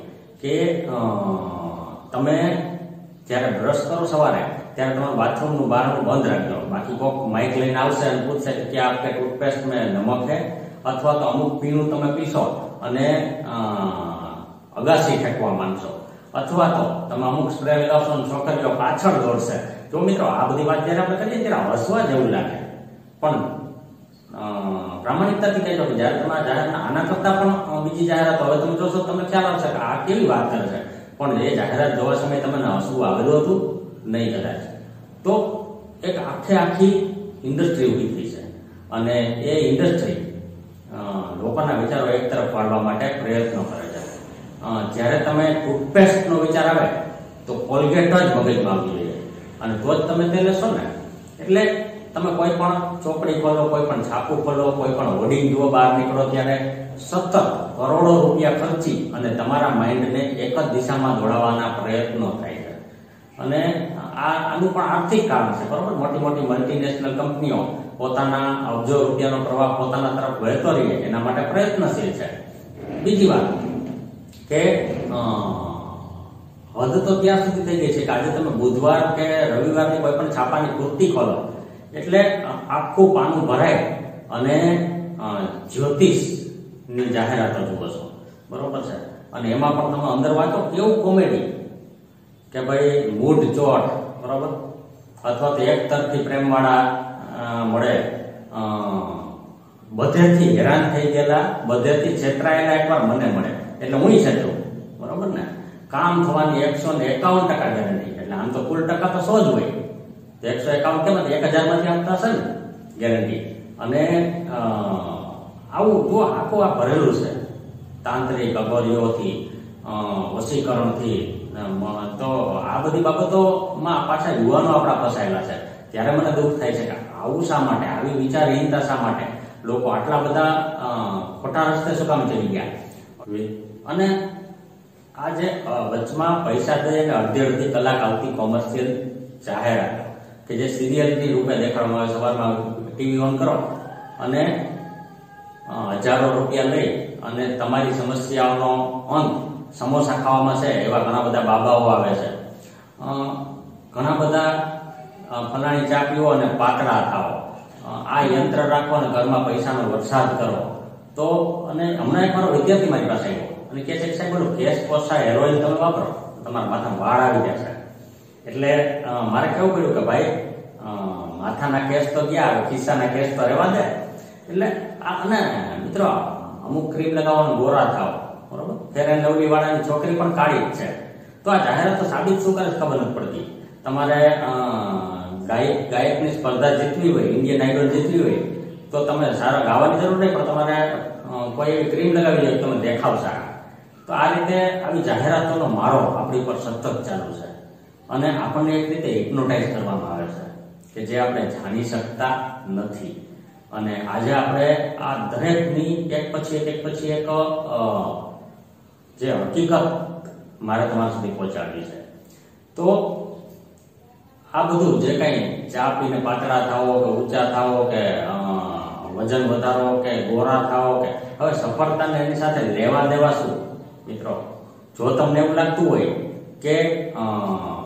કે તમે જ્યારે બ્રશ કરો સવારે ત્યારે તમે બાથરૂમનું બારણું બંધ રાખજો બાકી કોક માઇક લઈને આવશે અને પૂછશે કે ક્યાં આપકે ટૂથપેસ્ટ મેં નમક હે? અથવા તો અમુક પીણું તમે પીશો અને અગાસી ફેંકવા માંગશો. અથવા તો તમે અમુક સ્પ્રે લગાવશો અને છોકરીઓ પાછળ દોડશે. જો મિત્રો, આ બધી વાત જ્યારે આપણે કરીએ ત્યારે હસવા જેવું લાગે. પણ પ્રામાણિકતાથી કહેજો કે જ્યારે તમે આ જાહેરાત આના કરતાં પણ બીજી જાહેરાત હવે તમે જોશો તો તમને ખ્યાલ આવશે કે આ કેવી વાત કરે છે. પણ એ જાહેરાત જોવા સમયે તમને હસવું આવેલું હતું. નહીં કદાચ તો એક આખે આખી ઇન્ડસ્ટ્રી ઊભી થઈ છે અને એ ઇન્ડસ્ટ્રી લોકોના વિચારો એક તરફ વાળવા માટે પ્રયત્નો કરે છે. જ્યારે તમે ટૂથપેસ્ટનો વિચાર આવે, તો કોલગેટ જ મગજમાં આવી જોઈએ અને તો જ તમે તે લેશો ને? એટલે તમે કોઈ પણ ચોપડી ખોલો, કોઈ પણ છાપું ખોલો, કોઈ પણ હોર્ડિંગ જુઓ, બહાર નીકળો ત્યારે સતત કરોડો રૂપિયા ખર્ચી અને તમારા માઇન્ડને એક જ દિશામાં દોડાવવાના પ્રયત્નો થાય છે. અને આનું પણ આર્થિક કારણ છે, બરોબર? મોટી મોટી મલ્ટીનેશનલ કંપનીઓ પોતાના અબજો રૂપિયાનો પ્રવાહ પોતાના તરફ વહેતો રહે એના માટે પ્રયત્નશીલ છે. બીજી વાત કે હદ તો ત્યાં સુધી થઈ ગઈ છે કે આજે તમે બુધવાર કે રવિવારની કોઈ પણ છાપાની પૂર્તિ ખોલો. એટલે આખું પાનું ભરાય અને જ્યોતિષની જાહેરાતો જુઓ છો. બરોબર છે? અને એમાં પણ તમે અંદર વાંચો કેવું કોમેડી કે ભાઈ મૂઢ ચોટ બરોબર? અથવા તો એક તરફથી પ્રેમવાળા મળે. બધેથી હેરાન થઈ ગયેલા, બધેથી છેતરાયેલા એકવાર મને મળે. એટલે હું છેતરું. બરોબર ને? કામ થવાની એકસો ને એકાવન ટકા ગેરંટી એટલે આમ તો કુલ ટકા તો સો જ હોય. તો એકસો એકાવન કેમ એક હજારમાંથી આપતા હશે ને? ગેરંટી. અને આવું જો આખું આ ભરેલું છે. તાંત્રિક અગરીઓથી વસીકરણથી તો આ બધી બાબતોમાં પાછા યુવાનો આપણા ફસાયેલા છે. ત્યારે મને દુઃખ થાય છે કે આવું શા માટે? આવી વિચારહીનતા શા માટે? લોકો આટલા બધા ખોટા રસ્તે શું કામ ચડી ગયા? અને આ જે વચમાં પૈસા દે અને અડધી અડધી કલાક આવતી કોમર્શિયલ જાહેરાત, કે જે સિરિયલની રૂપે દેખાડવામાં આવે, સવારમાં ટીવી ઓન કરો અને હજારો રૂપિયા લઈ અને તમારી સમસ્યાઓનો અંત સમોસા ખાવામાં છે એવા ઘણા બધા બાબાઓ આવે છે. ઘણા બધા ફલાણી ચા પીવો અને પાતળા થાઓ. આ યંત્ર રાખો અને ઘરમાં પૈસાનો વરસાદ કરો. તો, અને હમણાં એક મારો વિદ્યાર્થી મારી પાસે આવ્યો. અને કહે છે સાહેબ, બોલો કેશ પોસા હેરોઇન તમે વાપરો? તમારા માથામાં વાળ આવી જશે એટલે મારે કેવું પડ્યું કે ભાઈ માથાના કેસ તો ગયા ખિસ્સાના કેસ તો રહેવા દે. એટલે અને મિત્રો, અમુક ક્રીમ લગાવવાનો ગોરા થાવ બરોબર ફેર વાળાની છોકરી પણ કાળી જ છે. તો આ જાહેરાત તો સાબિત શું કરે ખબર નથી પડતી. તમારે ગાયક, ગાયકની સ્પર્ધા જીતવી હોય ઇન્ડિયન આઇડલ જીતવી હોય, તો તમે સારા ગાવાની જરૂર નહીં, પણ તમારે કોઈ એવી ક્રીમ લગાવી હોય તમે દેખાવ સારા. તો આ રીતે આવી જાહેરાતોનો મારો આપણી પર સતત ચાલુ છે. અને આપણને એક રીતે હિપ્નોટાઇઝ કરવામાં આવે છે કે જે આપણે જાણી શકતા નથી. અને આજે આપણે આ દરેકની એક પછી એક એક પછી એક જે હકીકત મારે તમારા સુધી પહોંચાડવી છે. તો આ બધું જે કંઈ ચા પીને પાતળા થાવો કે ઊંચા થાવો કે વજન વધારો કે ગોરા થાવો કે, હવે સફળતાને એની સાથે લેવા દેવા શું? મિત્રો, જો તમને એવું લાગતું હોય કે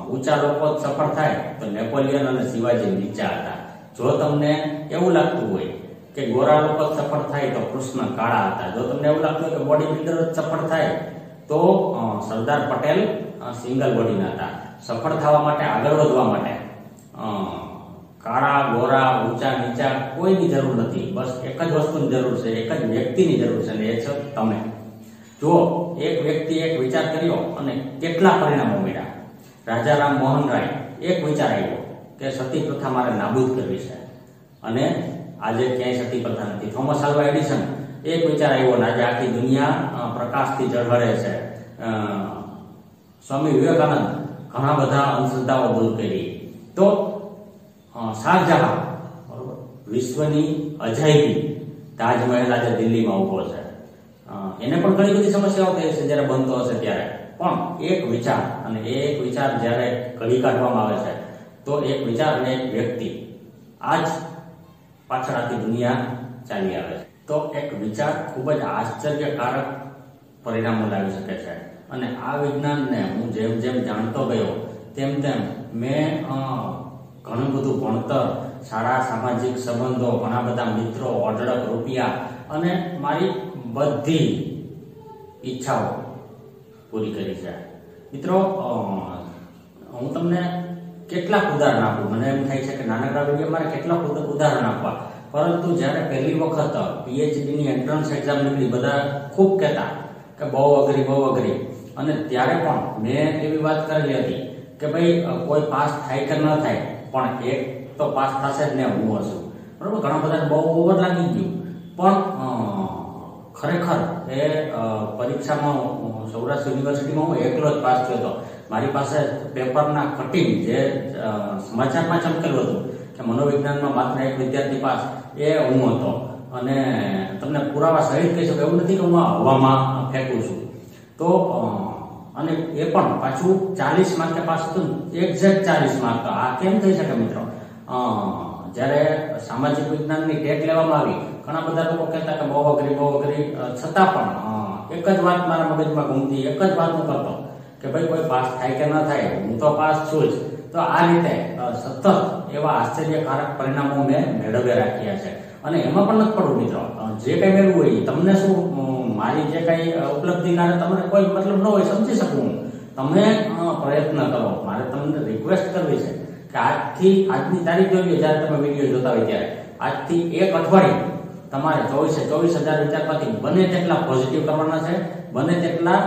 ઊંચા લોકો જ સફળ થાય, તો નેપોલિયન અને શિવાજી નીચા હતા. જો તમને એવું લાગતું હોય કે ગોરા લોકો જ સફળ થાય, તો કૃષ્ણ કાળા હતા. જો તમને એવું લાગતું હોય કે બોડી બિલ્ડર જ સફળ થાય તો સરદાર પટેલ સિંગલ બોડીના હતા. સફળ થવા માટે, આગળ વધવા માટે. કાળા, ગોરા, ઊંચા, નીચા કોઈની જરૂર નથી. બસ એક જ વસ્તુની જરૂર છે, એક જ વ્યક્તિની જરૂર છે, અને એ છે તમે. જો એક વ્યક્તિ એક વિચાર કર્યો અને કેટલા પરિણામો મળ્યા. રાજારામ મોહન રાય એક વિચાર આવ્યો કે સતી પ્રથા મારે નાબૂદ કરવી છે. અને આજે ક્યાંય સતી પ્રથા નથી. થોમસ આલ્વા એડિસન એક વિચાર આવ્યો ના કે આખી દુનિયા પ્રકાશથી ઝળહળે છે. સ્વામી વિવેકાનંદ ઘણા બધા અંધશ્રદ્ધાઓ દૂર કરી. તો શાહજહાં, બરોબર, વિશ્વની અજાયબી તાજમહેલ આજે દિલ્હીમાં ઊભો છે. એને પણ ઘણી બધી સમસ્યાઓ થઈ છે જ્યારે બનતો હશે ત્યારે. પણ એક વિચાર, અને એ એક વિચાર જ્યારે ઘડી કાઢવામાં આવે છે, તો એક વિચાર અને એક વ્યક્તિ આજ પાછળ આખી દુનિયા ચાલી આવે છે. તો એક વિચાર ખૂબ જ આશ્ચર્યકારક પરિણામો લાવી શકે છે. અને આ વિજ્ઞાનને હું જેમ જેમ જાણતો ગયો, તેમ તેમ મેં ઘણું બધું ભણતર સારા સામાજિક સંબંધો, ઘણા બધા મિત્રો, અઢળક રૂપિયા અને મારી બધી ઈચ્છાઓ પૂરી કરી છે. મિત્રો હું તમને કેટલાક ઉદાહરણ આપું. મને એમ થાય છે કે નાનકડા વીડિયો મારે કેટલાક ઉદ- ઉદાહરણ આપવા. પરંતુ જ્યારે પહેલી વખત પીએચડીની એન્ટ્રન્સ એક્ઝામ નીકળી, બધા ખૂબ કહેતા કે બહુ અઘરી બહુ અઘરી. અને ત્યારે પણ મેં એવી વાત કરેલી હતી કે ભાઈ કોઈ પાસ થાય કે ન થાય, પણ એક તો પાસ થશે જ ને હું હશું. બરોબર? ઘણા બધા બહુ ઓવર લાગી ગયું. પણ ખરેખર એ પરીક્ષામાં સૌરાષ્ટ્ર યુનિવર્સિટીમાં હું એકલો જ પાસ થયો હતો. મારી પાસે પેપરના કટિંગ જે સમાચારમાં ચમકેલું હતું કે મનોવિજ્ઞાનમાં માત્ર એક વિદ્યાર્થી પાસ એ હું હતો. અને તમને પુરાવા સહિત કહી શકું એવું નથી કે હું હવામાં ફેંકું છું. તો અને એ પણ પાછું ચાલીસ માર્કે પાસ હતું એક્ઝેક્ટ ચાલીસ માર્ક આ કેમ થઈ શકે મિત્રો? જ્યારે સામાજિક વિજ્ઞાનની ટેટ લેવામાં આવી, ઘણા બધા લોકો કહેતા કે બહુ અઘરી બહુ અઘરી. છતાં પણ એક જ વાત મારા મગજમાં ઘૂમતી, એક જ વાત હું કરતો કે ભાઈ કોઈ પાસ થાય કે ન થાય, હું તો પાસ છું જ. તો આ રીતે સતત એવા આશ્ચર્યકારક પરિણામો મેં મેળવી રાખ્યા છે. અને એમાં પણ નથી પડવું મિત્રો. જે કંઈ મેળવું હોય તમને શું મારી જે કંઈ ઉપલબ્ધિ ઉપલબ્ધિના તમને કોઈ મતલબ ન હોય, સમજી શકું તમે પ્રયત્ન કરો. મારે તમને રિક્વેસ્ટ કરવી છે કે આજથી, આજની તારીખ જોઈએ જ્યારે તમે વીડિયો જોતા હોય ત્યારે. આજથી એક અઠવાડિયું તમારે ચોવીસે, ચોવીસ હજાર વિચારવાથી બને તેટલા પોઝિટિવ કરવાના છે, બને તેટલા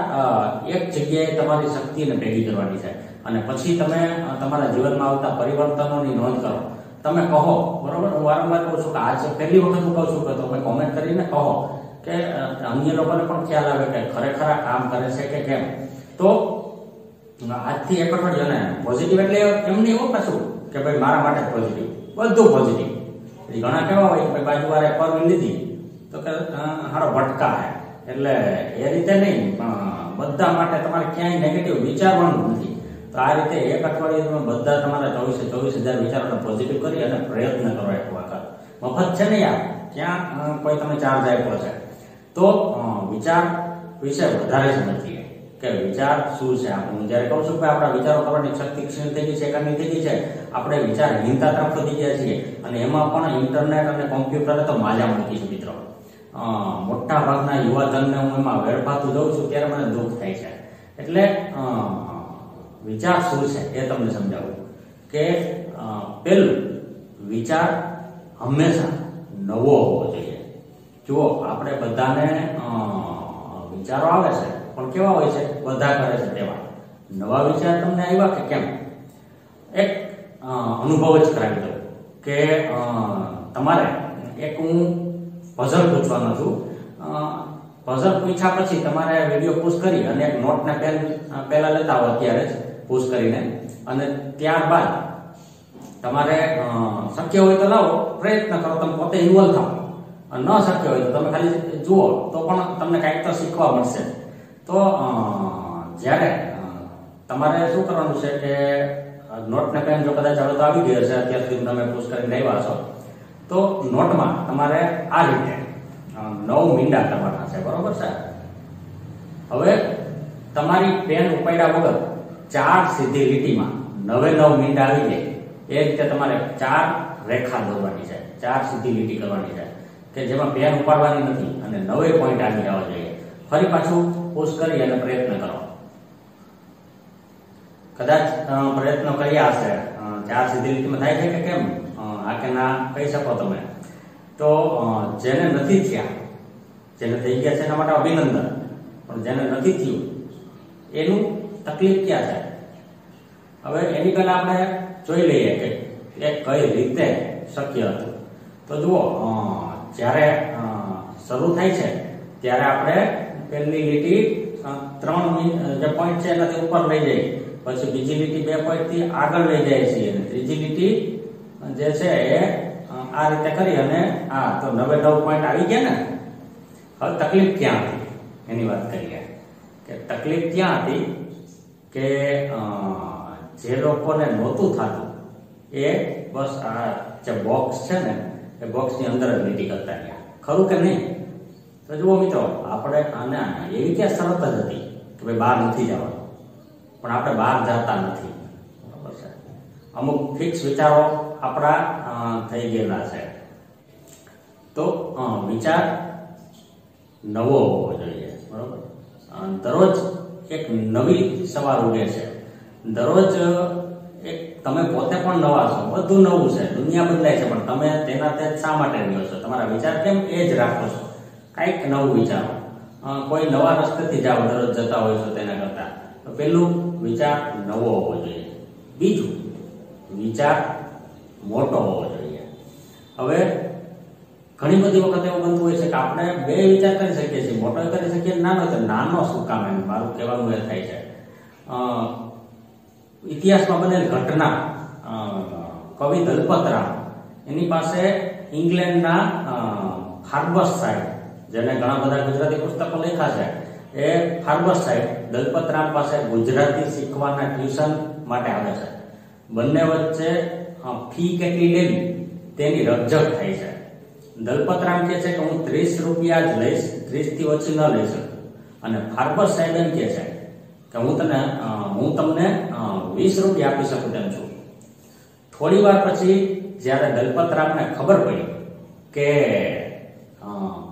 એક જગ્યાએ તમારી શક્તિને ભેગી કરવાની છે. અને પછી તમે તમારા જીવનમાં આવતા પરિવર્તનોની નોંધ કરો. તમે કહો, બરોબર? હું વારંવાર કહું છું કે આજ પહેલી વખત હું કહું છું કે તમે કોમેન્ટ કરીને કહો કે અન્ય લોકોને પણ ખ્યાલ આવે કે ખરેખર આ કામ કરે છે કે કેમ. તો, આજથી એક અઠવાડિયું પોઝિટિવ એટલે એમ નહીં હો પાછું કે ભાઈ મારા માટે પોઝિટિવ બધું પોઝિટિવ ઘણા કેવા હોય કે બાજુ વારે પરવી લીધી તો કે હારો ભટકા એટલે એ રીતે નહીં, પણ બધા માટે તમારે ક્યાંય નેગેટિવ વિચારવાનું નથી. તો આ રીતે એક અઠવાડિયામાં બધા તમારા ચોવીસે ચોવીસ હજાર વિચારોને પોઝિટિવ કરી અને પ્રયત્ન કરો એક વખત. મફત છે ને યાર? ક્યાં કોઈ તમે ચાર્જ આપ્યો છે? તો વિચાર વિશે વધારે સમજીએ. કે વિચાર શું છે? હું જ્યારે કહું છું કે આપણા વિચારો કરવાની શક્તિ ક્ષીણ થઈ ગઈ છે એકાની થઈ ગઈ છે, આપણે વિચારહીનતા તરફ વધી ગયા છીએ અને એમાં પણ ઇન્ટરનેટ અને કોમ્પ્યુટરે તો માજા મૂકી છે મિત્રો. મોટા ભાગના યુવાધનને હું એમાં વેડફાતું જઉં છું ત્યારે મને દુઃખ થાય છે. એટલે વિચાર શું છે, એ તમને સમજાવું. કે પહેલું વિચાર હંમેશા નવો હોવો જોઈએ. જુઓ, આપણે બધાને વિચારો આવે છે, પણ કેવા હોય છે? બધા કરે છે તેવા. નવા વિચાર તમને આવ્યા કે કેમ? એક અનુભવ જ કરાવી દઉં કે તમારે એક હું પઝલ પૂછવાનો છું. પઝલ પૂછ્યા પછી તમારે વીડિયો પુશ કરી અને એક નોટ ને પેન પહેલા લેતા આવો અત્યારે જ. પુશ કરીને અને ત્યારબાદ તમારે શક્ય હોય તો લાવો, પ્રયત્ન કરો, તમે પોતે ઇન્વોલ્વ થાઓ. ન શક્ય હોય તો તમે ખાલી જુઓ, તો પણ તમને કાંઈક તો શીખવા મળશે. તો જ્યારે તમારે શું કરવાનું છે કે નોટને પેન જો કદાચ ચાલો તો આવી ગયો છે, અત્યાર સુધી તમે પુશ કરીને આવ્યા છો, તો નોટમાં તમારે આ રીતે નવ મીંડા કરવાના છે. બરોબર છે? હવે તમારી પેન ઉપાડ્યા વગર ચાર સીધી લીટીમાં નવે નવ મિનિટ આવી જાય. એ રીતે તમારે ચાર રેખા દોરવાની છે. ચાર સીધી લીટી કરવાની છે. કે જેમાં પેન ઉપાડવાની નથી અને નવે પોઈન્ટ આવી જવા જોઈએ. ફરી પાછું પુશ કરી અને પ્રયત્ન કરો. કદાચ પ્રયત્ન કર્યા હશે. ચાર સીધી લીટીમાં થાય છે કે કેમ? આ કે ના કહી શકો તમે. તો જેને નથી થયા, જેને થઈ ગયા છે એના માટે અભિનંદન. પણ જેને નથી થયું, એનું તકલીફ ક્યાં છે હવે એની પહેલા આપણે જોઈ લઈએ કે એ કઈ રીતે શક્ય હતું. તો જુઓ જ્યારે શરૂ થાય છે, ત્યારે આપણે પહેલી લીટી ત્રણ જે પોઈન્ટ છે એનાથી ઉપર લઈ જઈએ. પછી બીજી લીટી બે પોઈન્ટથી આગળ લઈ જાય છીએ અને ત્રીજી લીટી જે છે એ આ રીતે કરી અને, આ, તો નવે નવ પોઈન્ટ આવી ગયા ને? હવે તકલીફ ક્યાં હતી? એની વાત કરીએ. કે તકલીફ ક્યાં હતી? કે જે લોકોને નહોતું થતું, એ બસ આ જે બોક્સ છે ને, એ બોક્સની અંદર જ લીટી કરતા રહ્યા. ખરું કે નહીં? તો જુઓ મિત્રો, આપણે આને એવી ક્યાં શરત જ હતી કે ભાઈ બહાર નથી જવાનું. પણ આપણે બહાર જતા નથી. બરાબર છે. અમુક ફિક્સ વિચારો આપણા થઈ ગયેલા છે. તો વિચાર નવો હોવો જોઈએ. બરોબર? દરરોજ એક નવી સવાર ઉગે છે. દરરોજ, એક તમે પોતે પણ નવા છો, બધું નવું છે, દુનિયા બદલાય છે, પણ તમે તેના તે શા માટે રહ્યો છો? તમારા વિચાર કેમ એ જ રાખો છો? કાંઈક નવું વિચારો. કોઈ નવા રસ્તેથી જાઓ, દરરોજ જતા હોય છો તેના કરતા. તો પેલું વિચાર નવો હોવો જોઈએ. બીજું વિચાર મોટો હોવો જોઈએ. હવે ઘણી બધી વખત એવું બનતું હોય છે કે આપણે બે વિચાર કરી શકીએ છીએ, મોટો કરી શકીએ, નાનો તો નાનો શું કામ એમ? મારું કહેવાનું એ થાય છે. ઇતિહાસમાં બનેલ ઘટના કવિ દલપતરામ, એની પાસે ઇંગ્લેન્ડના ફાર્બસ સાહેબ, જેને ઘણા બધા ગુજરાતી પુસ્તકો લખ્યા છે, એ ફાર્બસ સાહેબ દલપતરામ પાસે ગુજરાતી શીખવાના ટ્યુશન માટે આવે છે. બંને વચ્ચે ફી કેટલી લેવી તેની રકઝક થાય છે. દલપતરામ કહે છે કે હું ત્રીસ રૂપિયા જ લઈશ ત્રીસથી ઓછી ન લઈ શકું. અને ફાર્બર સાહેબ એમ કહે છે કે હું તને હું તમને વીસ રૂપિયા આપી શકું તેમ છું. થોડી વાર પછી જ્યારે દલપતરામને ખબર પડી કે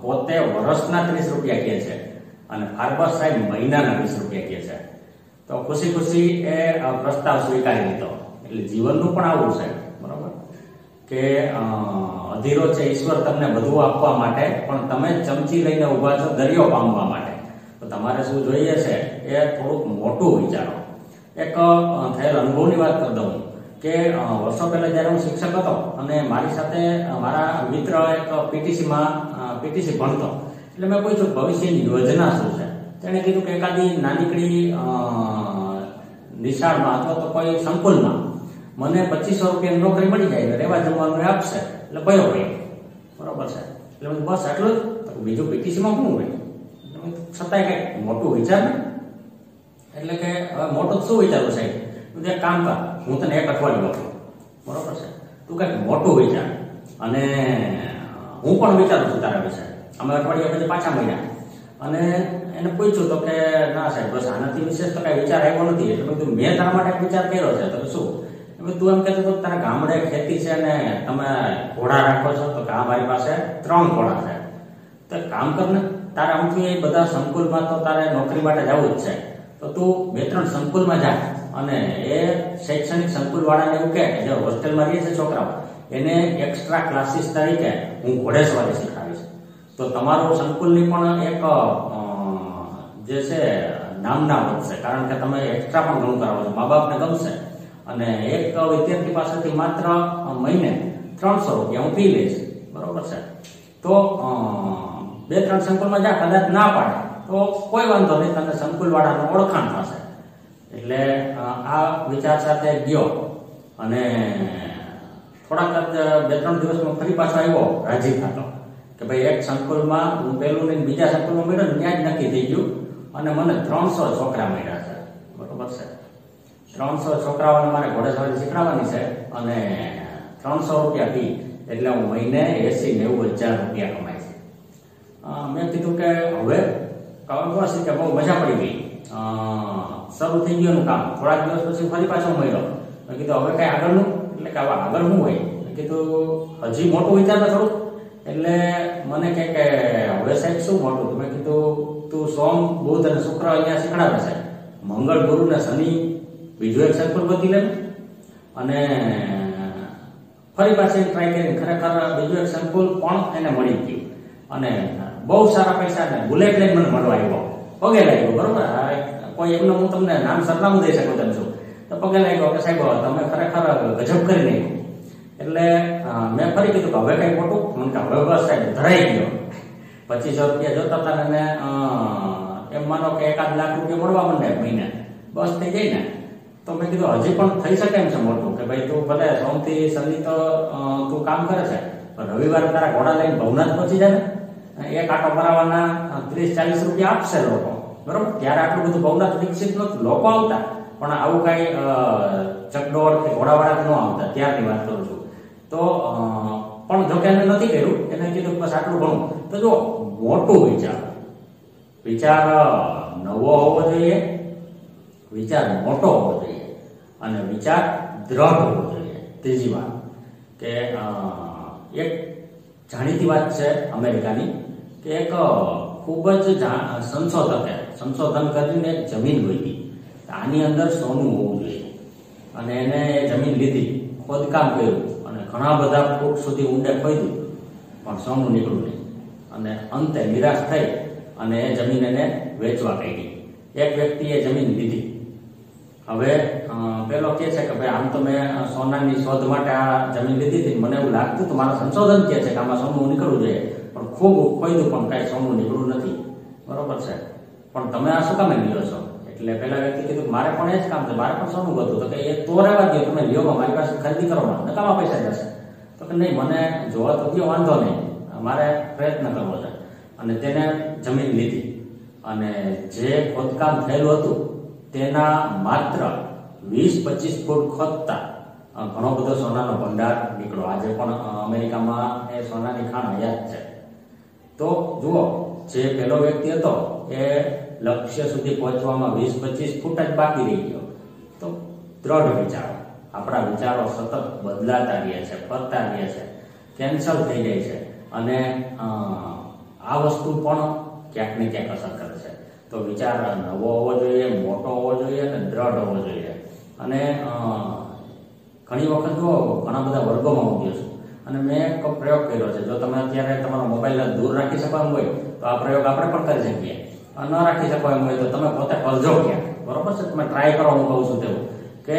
પોતે વર્ષના ત્રીસ રૂપિયા કહે છે અને ફાર્બસ સાહેબ મહિનાના વીસ રૂપિયા કહે છે. તો ખુશી ખુશી એ પ્રસ્તાવ સ્વીકારી લીધો. એટલે જીવનનું પણ આવું છે, બરોબર? કે અ, અધીરો છે ઈશ્વર તમને બધું આપવા માટે પણ તમે ચમચી લઈને ઊભા છો દરિયો પામવા માટે. તો તમારે શું જોઈએ છે? એ થોડુંક મોટું વિચારો. એક થયેલ અનુભવની વાત કરી દઉં કે વર્ષો પહેલા જ્યારે હું શિક્ષક હતો અને મારી સાથે મારા મિત્ર એક પીટીસીમાં પીટીસી ભણતો. એટલે મેં પૂછ્યું ભવિષ્યની યોજના શું છે? તેણે કીધું કે એકાદી નાનીકડી નિશાળમાં અથવા તો કોઈ સંકુલમાં મને પચીસો રૂપિયાની નોકરી મળી જાય રહેવા જમવાનું આપશે. એટલે ભયો હોય. બરોબર છે. એટલે બસ આટલું જ. બીજું પીટીસીમાં શું હોય? છતાંય કંઈક મોટું વિચાર ને? એટલે કે હવે મોટું શું વિચારવું સાહેબ? તું એક કામ કર. હું તને એક અઠવાડિયું આપું. બરોબર છે. તું કંઈક મોટું વિચાર. અને હું પણ વિચારું છું તારા વિશે. અમે અઠવાડિયા પછી પાછા મળ્યા. અને એને પૂછ્યું તો કે, ના સાહેબ, બસ આનાથી વિશેષ તો કઈ વિચાર આવ્યો નથી. એટલે મેં મેં તારા માટે વિચાર કર્યો છે. તો શું? એટલે તું એમ કહેતો હતો તારા ગામડે ખેતી છે ને તમે ઘોડા રાખો છો, તો કે મારી પાસે ત્રણ ઘોડા છે. તો કામ કર ને, તારા આમથી બધા સંકુલમાં તો તારે નોકરી માટે જવું જ છે. તો તું બે ત્રણ સંકુલમાં જા અને એ શૈક્ષણિક સંકુલ વાળાને એવું કે જે હોસ્ટેલમાં રહે છે છોકરાઓ, એને એક્સ્ટ્રા ક્લાસીસ તરીકે હું ઘોડેસવારી શીખવાડીશ તો તમારું સંકુલની પણ એક જે છે નામના વધશે, કારણ કે તમે એક્સ્ટ્રા પણ ઘણું કરાવો છો. મા બાપને ગમશે. અને એક વિદ્યાર્થી પાસેથી માત્ર મહિને ત્રણસો રૂપિયા હું પી લઈશ. બરોબર છે? તો બે ત્રણ સંકુલમાં જા, કદાચ ના પાડે, તો કોઈ વાંધો નહીં, તને સંકુલ વાળાનું ઓળખાણ થશે. એટલે આ વિચાર સાથે ગયો અને થોડાક બે ત્રણ દિવસમાં ફરી પાછો આવ્યો રાજી ખાતો કે ભાઈ એક સંકુલમાં હું પહેલું નહીં બીજા સંકુલમાં મળ્યો ત્યાં જ નક્કી થઈ ગયું અને મને ત્રણસો છોકરા મળ્યા છે. બરોબર છે? ત્રણસો છોકરાઓને મારે ઘોડેસવારી શીખડાવવાની છે અને ત્રણસો રૂપિયા ફી, એટલે હું મહિને એસી નેવું હજાર રૂપિયા કમાય છે. મેં કીધું કે હવે છે કે બહુ મજા પડી ગઈ. શરૂ થઈ ગયું કામ. થોડાક દિવસ પછી ફરી પાછો મળ્યો મેં કીધું, હવે કઈ આગળનું એટલે કે, હવે આગળ શું હોય. મેં કીધું, હજી મોટું વિચારતા થોડું એટલે મને કહે કે, હવે સાહેબ શું મોટું? મેં કીધું, તું સોમ, બુધ અને શુક્ર અહીંયા શીખડાવે છે. મંગળ, ગુરુ ને શનિ બીજું એક સર્કલ બદલી લે અને ફરી પાછી ટ્રાય કરીને ખરેખર બીજું એક સંકુલ પણ એને મળી ગયું. અને બહુ સારા પૈસા ને બુલેટ લઈને મને મળવા આવ્યો. પગે લાગ્યો બરોબર? કોઈ એમનું હું તમને નામ સરનામું દઈ શકું તેમ છું. તો પગે લાગ્યો કે સાહેબ તમે ખરેખર ગજબ કરી નાખ્યું. એટલે મેં ફરી કીધું કે હવે કઈ ખોટું? મને કે હવે બસ સાહેબ ધરાઈ ગયો. પચીસો રૂપિયા જોતા હતા ને એને, એમ માનો કે એકાદ લાખ રૂપિયા મળવા માંડે મહિને. બસ થઈ જાય ને. તો મેં કીધું, હજી પણ થઈ શકે એમ છે મોટું. કે ભાઈ, તું ભલે સોમથી શનિ તો તું કામ કરે છે, પણ રવિવારે તારા ઘોડા લઈને ભવનાથ પહોંચી જાય ને એક આટો ભરાવાના ત્રીસ ચાલીસ રૂપિયા આપશે લોકો. બરોબર? ત્યારે આટલું બધું ભવનાથ વિકસિત નતું લોકો આવતા, પણ આવું કઈ ચકડોળ કે ઘોડાવાળા ન આવતા. ત્યારની વાત કરું છું. તો પણ જો કે એને નથી કર્યું, એને કીધું બસ આટલું ઘણું તો જો, મોટું વિચાર. વિચાર નવો હોવો જોઈએ. વિચાર મોટો હોવો જોઈએ અને વિચાર દ્રઢ હોવો જોઈએ. ત્રીજી વાત કે એક જાણીતી વાત છે અમેરિકાની કે એક ખૂબ જ સંશોધકે સંશોધન કરીને જમીન ગોતી આની અંદર સોનું હોવું જોઈએ. અને એને જમીન લીધી, ખોદકામ કર્યું અને ઘણા બધા ફૂટ સુધી ઊંડે ખોદ્યું, પણ સોનું નીકળ્યું નહીં. અને અંતે નિરાશ થઈ અને એ જમીન એને વેચવા કાઢી એક વ્યક્તિએ જમીન લીધી. હવે પેલો કે છે કે ભાઈ, આમ તો મેં સોનાની શોધ માટે આ જમીન લીધી હતી મને એવું લાગતું હતું, મારા સંશોધન કે છે કે આમાં સોનું નીકળવું જોઈએ. પણ ખૂબ ખોઈદું પણ કાંઈ સોનું નીકળવું નથી. બરોબર છે. પણ તમે આ શું કામે લ્યો છો? એટલે પેલા વ્યક્તિ કીધું મારે પણ એ જ કામ છે, મારે પણ સોનું હતું તો કે એ તો રહેવા દો તમે લ્યો મારી પાસે ખરીદી કરો નકામા પૈસા જશે. તો કે નહીં, મને જોવા તો કયો વાંધો નહીં. મારે પ્રયત્ન કરવો છે. અને તેને જમીન લીધી. અને જે ખોદકામ થયેલું હતું તેના માત્ર વીસ, પચીસ ફૂટ ખોદતા ઘણો બધો સોનાનો ભંડાર નીકળ્યો. આજે પણ અમેરિકામાં એ સોનાની ખાણ હયાત છે. તો જુઓ, જે પેલો વ્યક્તિ હતો, એ લક્ષ્ય સુધી પહોંચવામાં વીસ, પચીસ ફૂટ જ બાકી રહી ગયો. તો દ્રઢ વિચારો. આપણા વિચારો સતત બદલાતા રહે છે, ફરતા રહે છે, કેન્સલ થઈ જાય છે. અને આ વસ્તુ પણ ક્યાંક ને ક્યાંક અસર કરે તો વિચાર નવો હોવો જોઈએ, મોટો હોવો જોઈએ અને દ્રઢ હોવો જોઈએ. અને ઘણી વખત જો ઘણા બધા વર્ગોમાં મૂક્યો છું. અને મેં એક પ્રયોગ કર્યો છે. જો તમે અત્યારે તમારો મોબાઈલ દૂર રાખી શકો હોય, તો આ પ્રયોગ આપણે પણ કરી શકીએ. ન રાખી શકો હોય, તો તમે પોતે કરજો ક્યાં? બરોબર છે? તમે ટ્રાય કરો, હું કહું છું તેવું. કે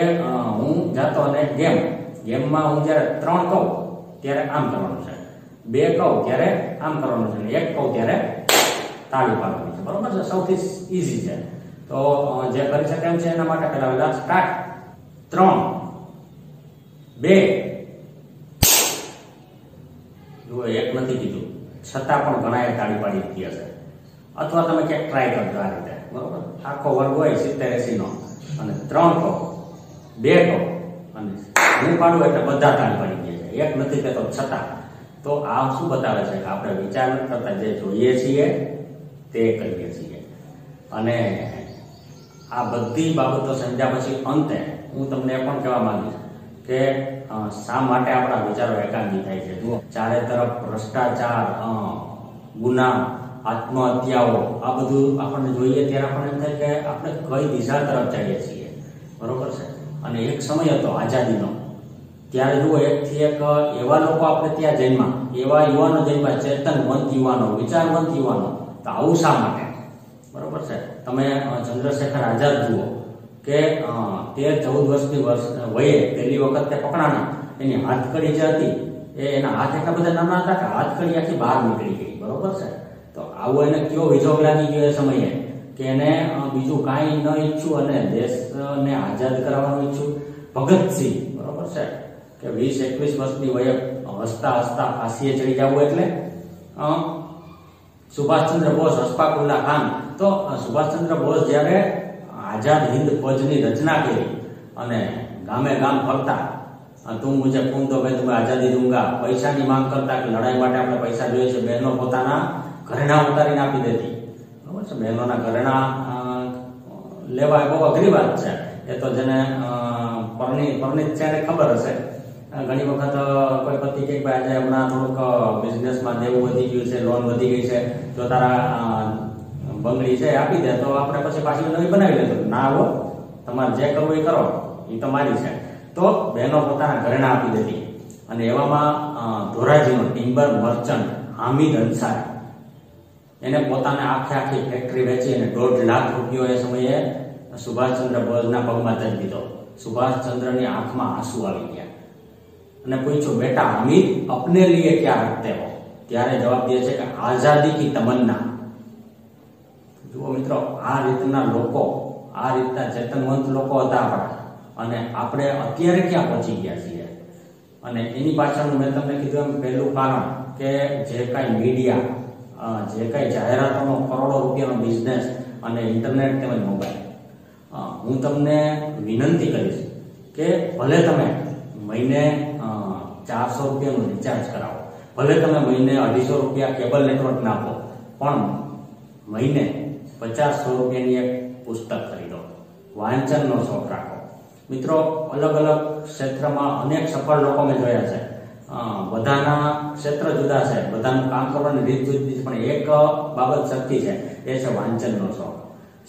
હું જાતો અને ગેમ, ગેમમાં હું જ્યારે ત્રણ કહું, ત્યારે આમ કરવાનું છે. બે કહું, ત્યારે આમ કરવાનું છે. એક કહું, ત્યારે તાળી પાડવાની બરોબર છે? સૌથી ઈઝી છે. તો જે કરી શકે એમ છે એના માટે પહેલા પહેલા સ્ટાર્ટ ત્રણ. બે. જુઓ, એક નથી કીધું. છતાં પણ ઘણા એ તાળી પાડી દીધી હશે. અથવા તમે ક્યાંક ટ્રાય કરજો આ રીતે. બરોબર? આખો વર્ગ હોય સિત્તેર એસી નો. અને ત્રણ કહો. બે કહો. અને હું પાડું એટલે બધા તાળી પાડી દે છે. એક નથી કહેતો, છતાં. તો આ શું બતાવે છે? કે આપણે વિચાર કરતા, જે જોઈએ છીએ તે કરીએ છીએ. અને આ બધી બાબતો સમજ્યા પછી અંતે હું તમને પણ કહેવા માંગીશ કે શા માટે આપણા વિચારો એકાંગી થાય છે? જુઓ, ચારે તરફ ભ્રષ્ટાચાર ગુના, આત્મહત્યાઓ, આ બધું આપણને જોઈએ ત્યારે આપણને એમ થાય કે આપણે કઈ દિશા તરફ જઈએ છીએ. બરોબર છે? અને એક સમય હતો આઝાદીનો. ત્યારે જુઓ એકથી એક એવા લોકો આપણે ત્યાં જન્મા એવા યુવાનો જન્મા ચેતનવંત યુવાનો, વિચારવંત યુવાનો. તો આવું શા માટે? બરોબર છે. તમે ચંદ્રશેખર આઝાદ જુઓ કે તેર ચૌદ વર્ષની વર્ષ વયે પહેલી વખત તે પકડાણા. એની હાથકડી જે હતી, એ એના હાથ એટલા બધા નાના હતા કે હાથકડી આખી બહાર નીકળી ગઈ. બરોબર છે? તો આવો એને કયો વિજોગ લાગી ગયો એ સમયે કે એને બીજું કાંઈ ન ઈચ્છું અને દેશને આઝાદ કરાવવાનું ઈચ્છું. ભગતસિંહ, બરોબર છે? કે વીસ, એકવીસ વર્ષની વયે હસતા હસતા ફાંસીએ ચડી જવું એટલે સુભાષચંદ્ર બોઝ અશફાકુલ્લા ખાન તો સુભાષચંદ્ર બોઝ જ્યારે આઝાદ હિન્દ ફોજની રચના કરી અને ગામે ગામ ફરતા તું મુજે કું તો ભાઈ તમે આઝાદી દૂંગા પૈસાની માંગ કરતા કે લડાઈ માટે આપણે પૈસા જોઈએ છે? બહેનો પોતાના ઘરેણા ઉતારીને આપી દેતી. બરોબર છે? બહેનોના ઘરેણા લેવા બહુ અઘરી વાત છે. એ તો જેને પરણી, પરણીત છે એને ખબર હશે. ઘણી વખત કોઈ પતિ કે આજે હમણાં થોડુંક બિઝનેસમાં દેવું વધી ગયું છે લોન વધી ગઈ છે, જો તારા બંગડી છે આપી દે, તો આપણે પછી પાછી નવી બનાવી લેશું ના આવો તમારે જે કરવું એ કરો, એ તમારી છે. તો બહેનો પોતાના ઘરેણા આપી દેતી. અને એવામાં ધોરાજીનો ટિમ્બર મર્ચન્ટ હામિદ અંસારી એને પોતાને આખે આખી ફેક્ટરી વેચી અને દોઢ લાખ રૂપિયો એ સમયે સુભાષચંદ્ર બોઝના પગમાં ધરી દીધો. સુભાષચંદ્રની આંખમાં આંસુ આવી ગયા. અને પૂછ્યું બેટા અમીર અપને લીએ ક્યાં રખતે હો? ત્યારે જવાબ દે છે કે, આઝાદી કી તમન્ના. જુઓ મિત્રો, આ રીતના લોકો, આ રીતના ચેતનવંત લોકો હતા આપણા અને આપણે અત્યારે ક્યાં પહોંચી ગયા છીએ? અને એની પાછળનું મેં તમને કીધું એમ પહેલું કારણ કે જે કાંઈ મીડિયા જે કાંઈ જાહેરાતોનો કરોડો રૂપિયાનો બિઝનેસ અને ઇન્ટરનેટ તેમજ મોબાઈલ હું તમને વિનંતી કરીશ કે ભલે તમે મહિને ચારસો રૂપિયાનું રિચાર્જ કરાવો. ભલે તમે મહિને અઢીસો રૂપિયા કેબલ નેટવર્ક નાખો પણ મહિને પચાસ સો રૂપિયાની એક પુસ્તક ખરીદો. વાંચનનો શોખ રાખો. મિત્રો, અલગ અલગ ક્ષેત્રમાં અનેક સફળ લોકો મેં જોયા છે. બધાના ક્ષેત્ર જુદા છે. બધાનું કામ કરવાની રીત જુદી છે, પણ એક બાબત સરખી છે, એ છે વાંચનનો શોખ.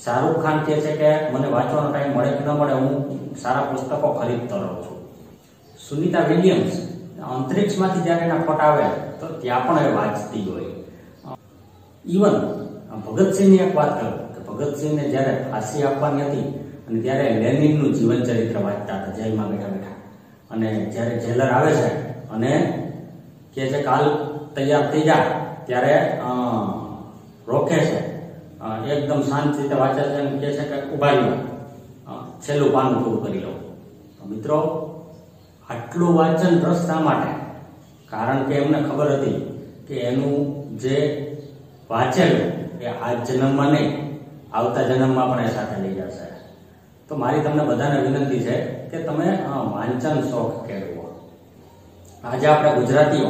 શાહરૂખ ખાન કહે છે કે, મને વાંચવાનો ટાઈમ મળે કે ન મળે, હું સારા પુસ્તકો ખરીદતો રહું છું. સુનિતા વિલિયમ્સ અંતરિક્ષમાંથી જ્યારે એના ફોટા આવે, તો ત્યાં પણ એ વાંચતી હોય. ઇવન ભગતસિંહની એક વાત કરું, કે ભગતસિંહને જ્યારે ફાંસી આપવાની હતી, અને ત્યારે લેનિનનું જીવન ચરિત્ર વાંચતા હતા જેલમાં બેઠા બેઠા અને જ્યારે જેલર આવે છે, અને કે છે કાલ તૈયાર થઈ જા, ત્યારે રોકે છે. એકદમ શાંત રીતે વાંચે છે અને કહે છે કે ઊભા છેલ્લું પાનું પૂરું કરી તો મિત્રો આટલું વાંચન રસ શા માટે? કારણ કે એમને ખબર હતી કે એનું જે વાંચેલું એ આ જન્મમાં નહીં, આવતા જન્મમાં પણ એ સાથે લઈ જશે. તો મારી તમને બધાને વિનંતી છે કે તમે વાંચન શોખ કેળવો. આજે આપણે ગુજરાતીઓ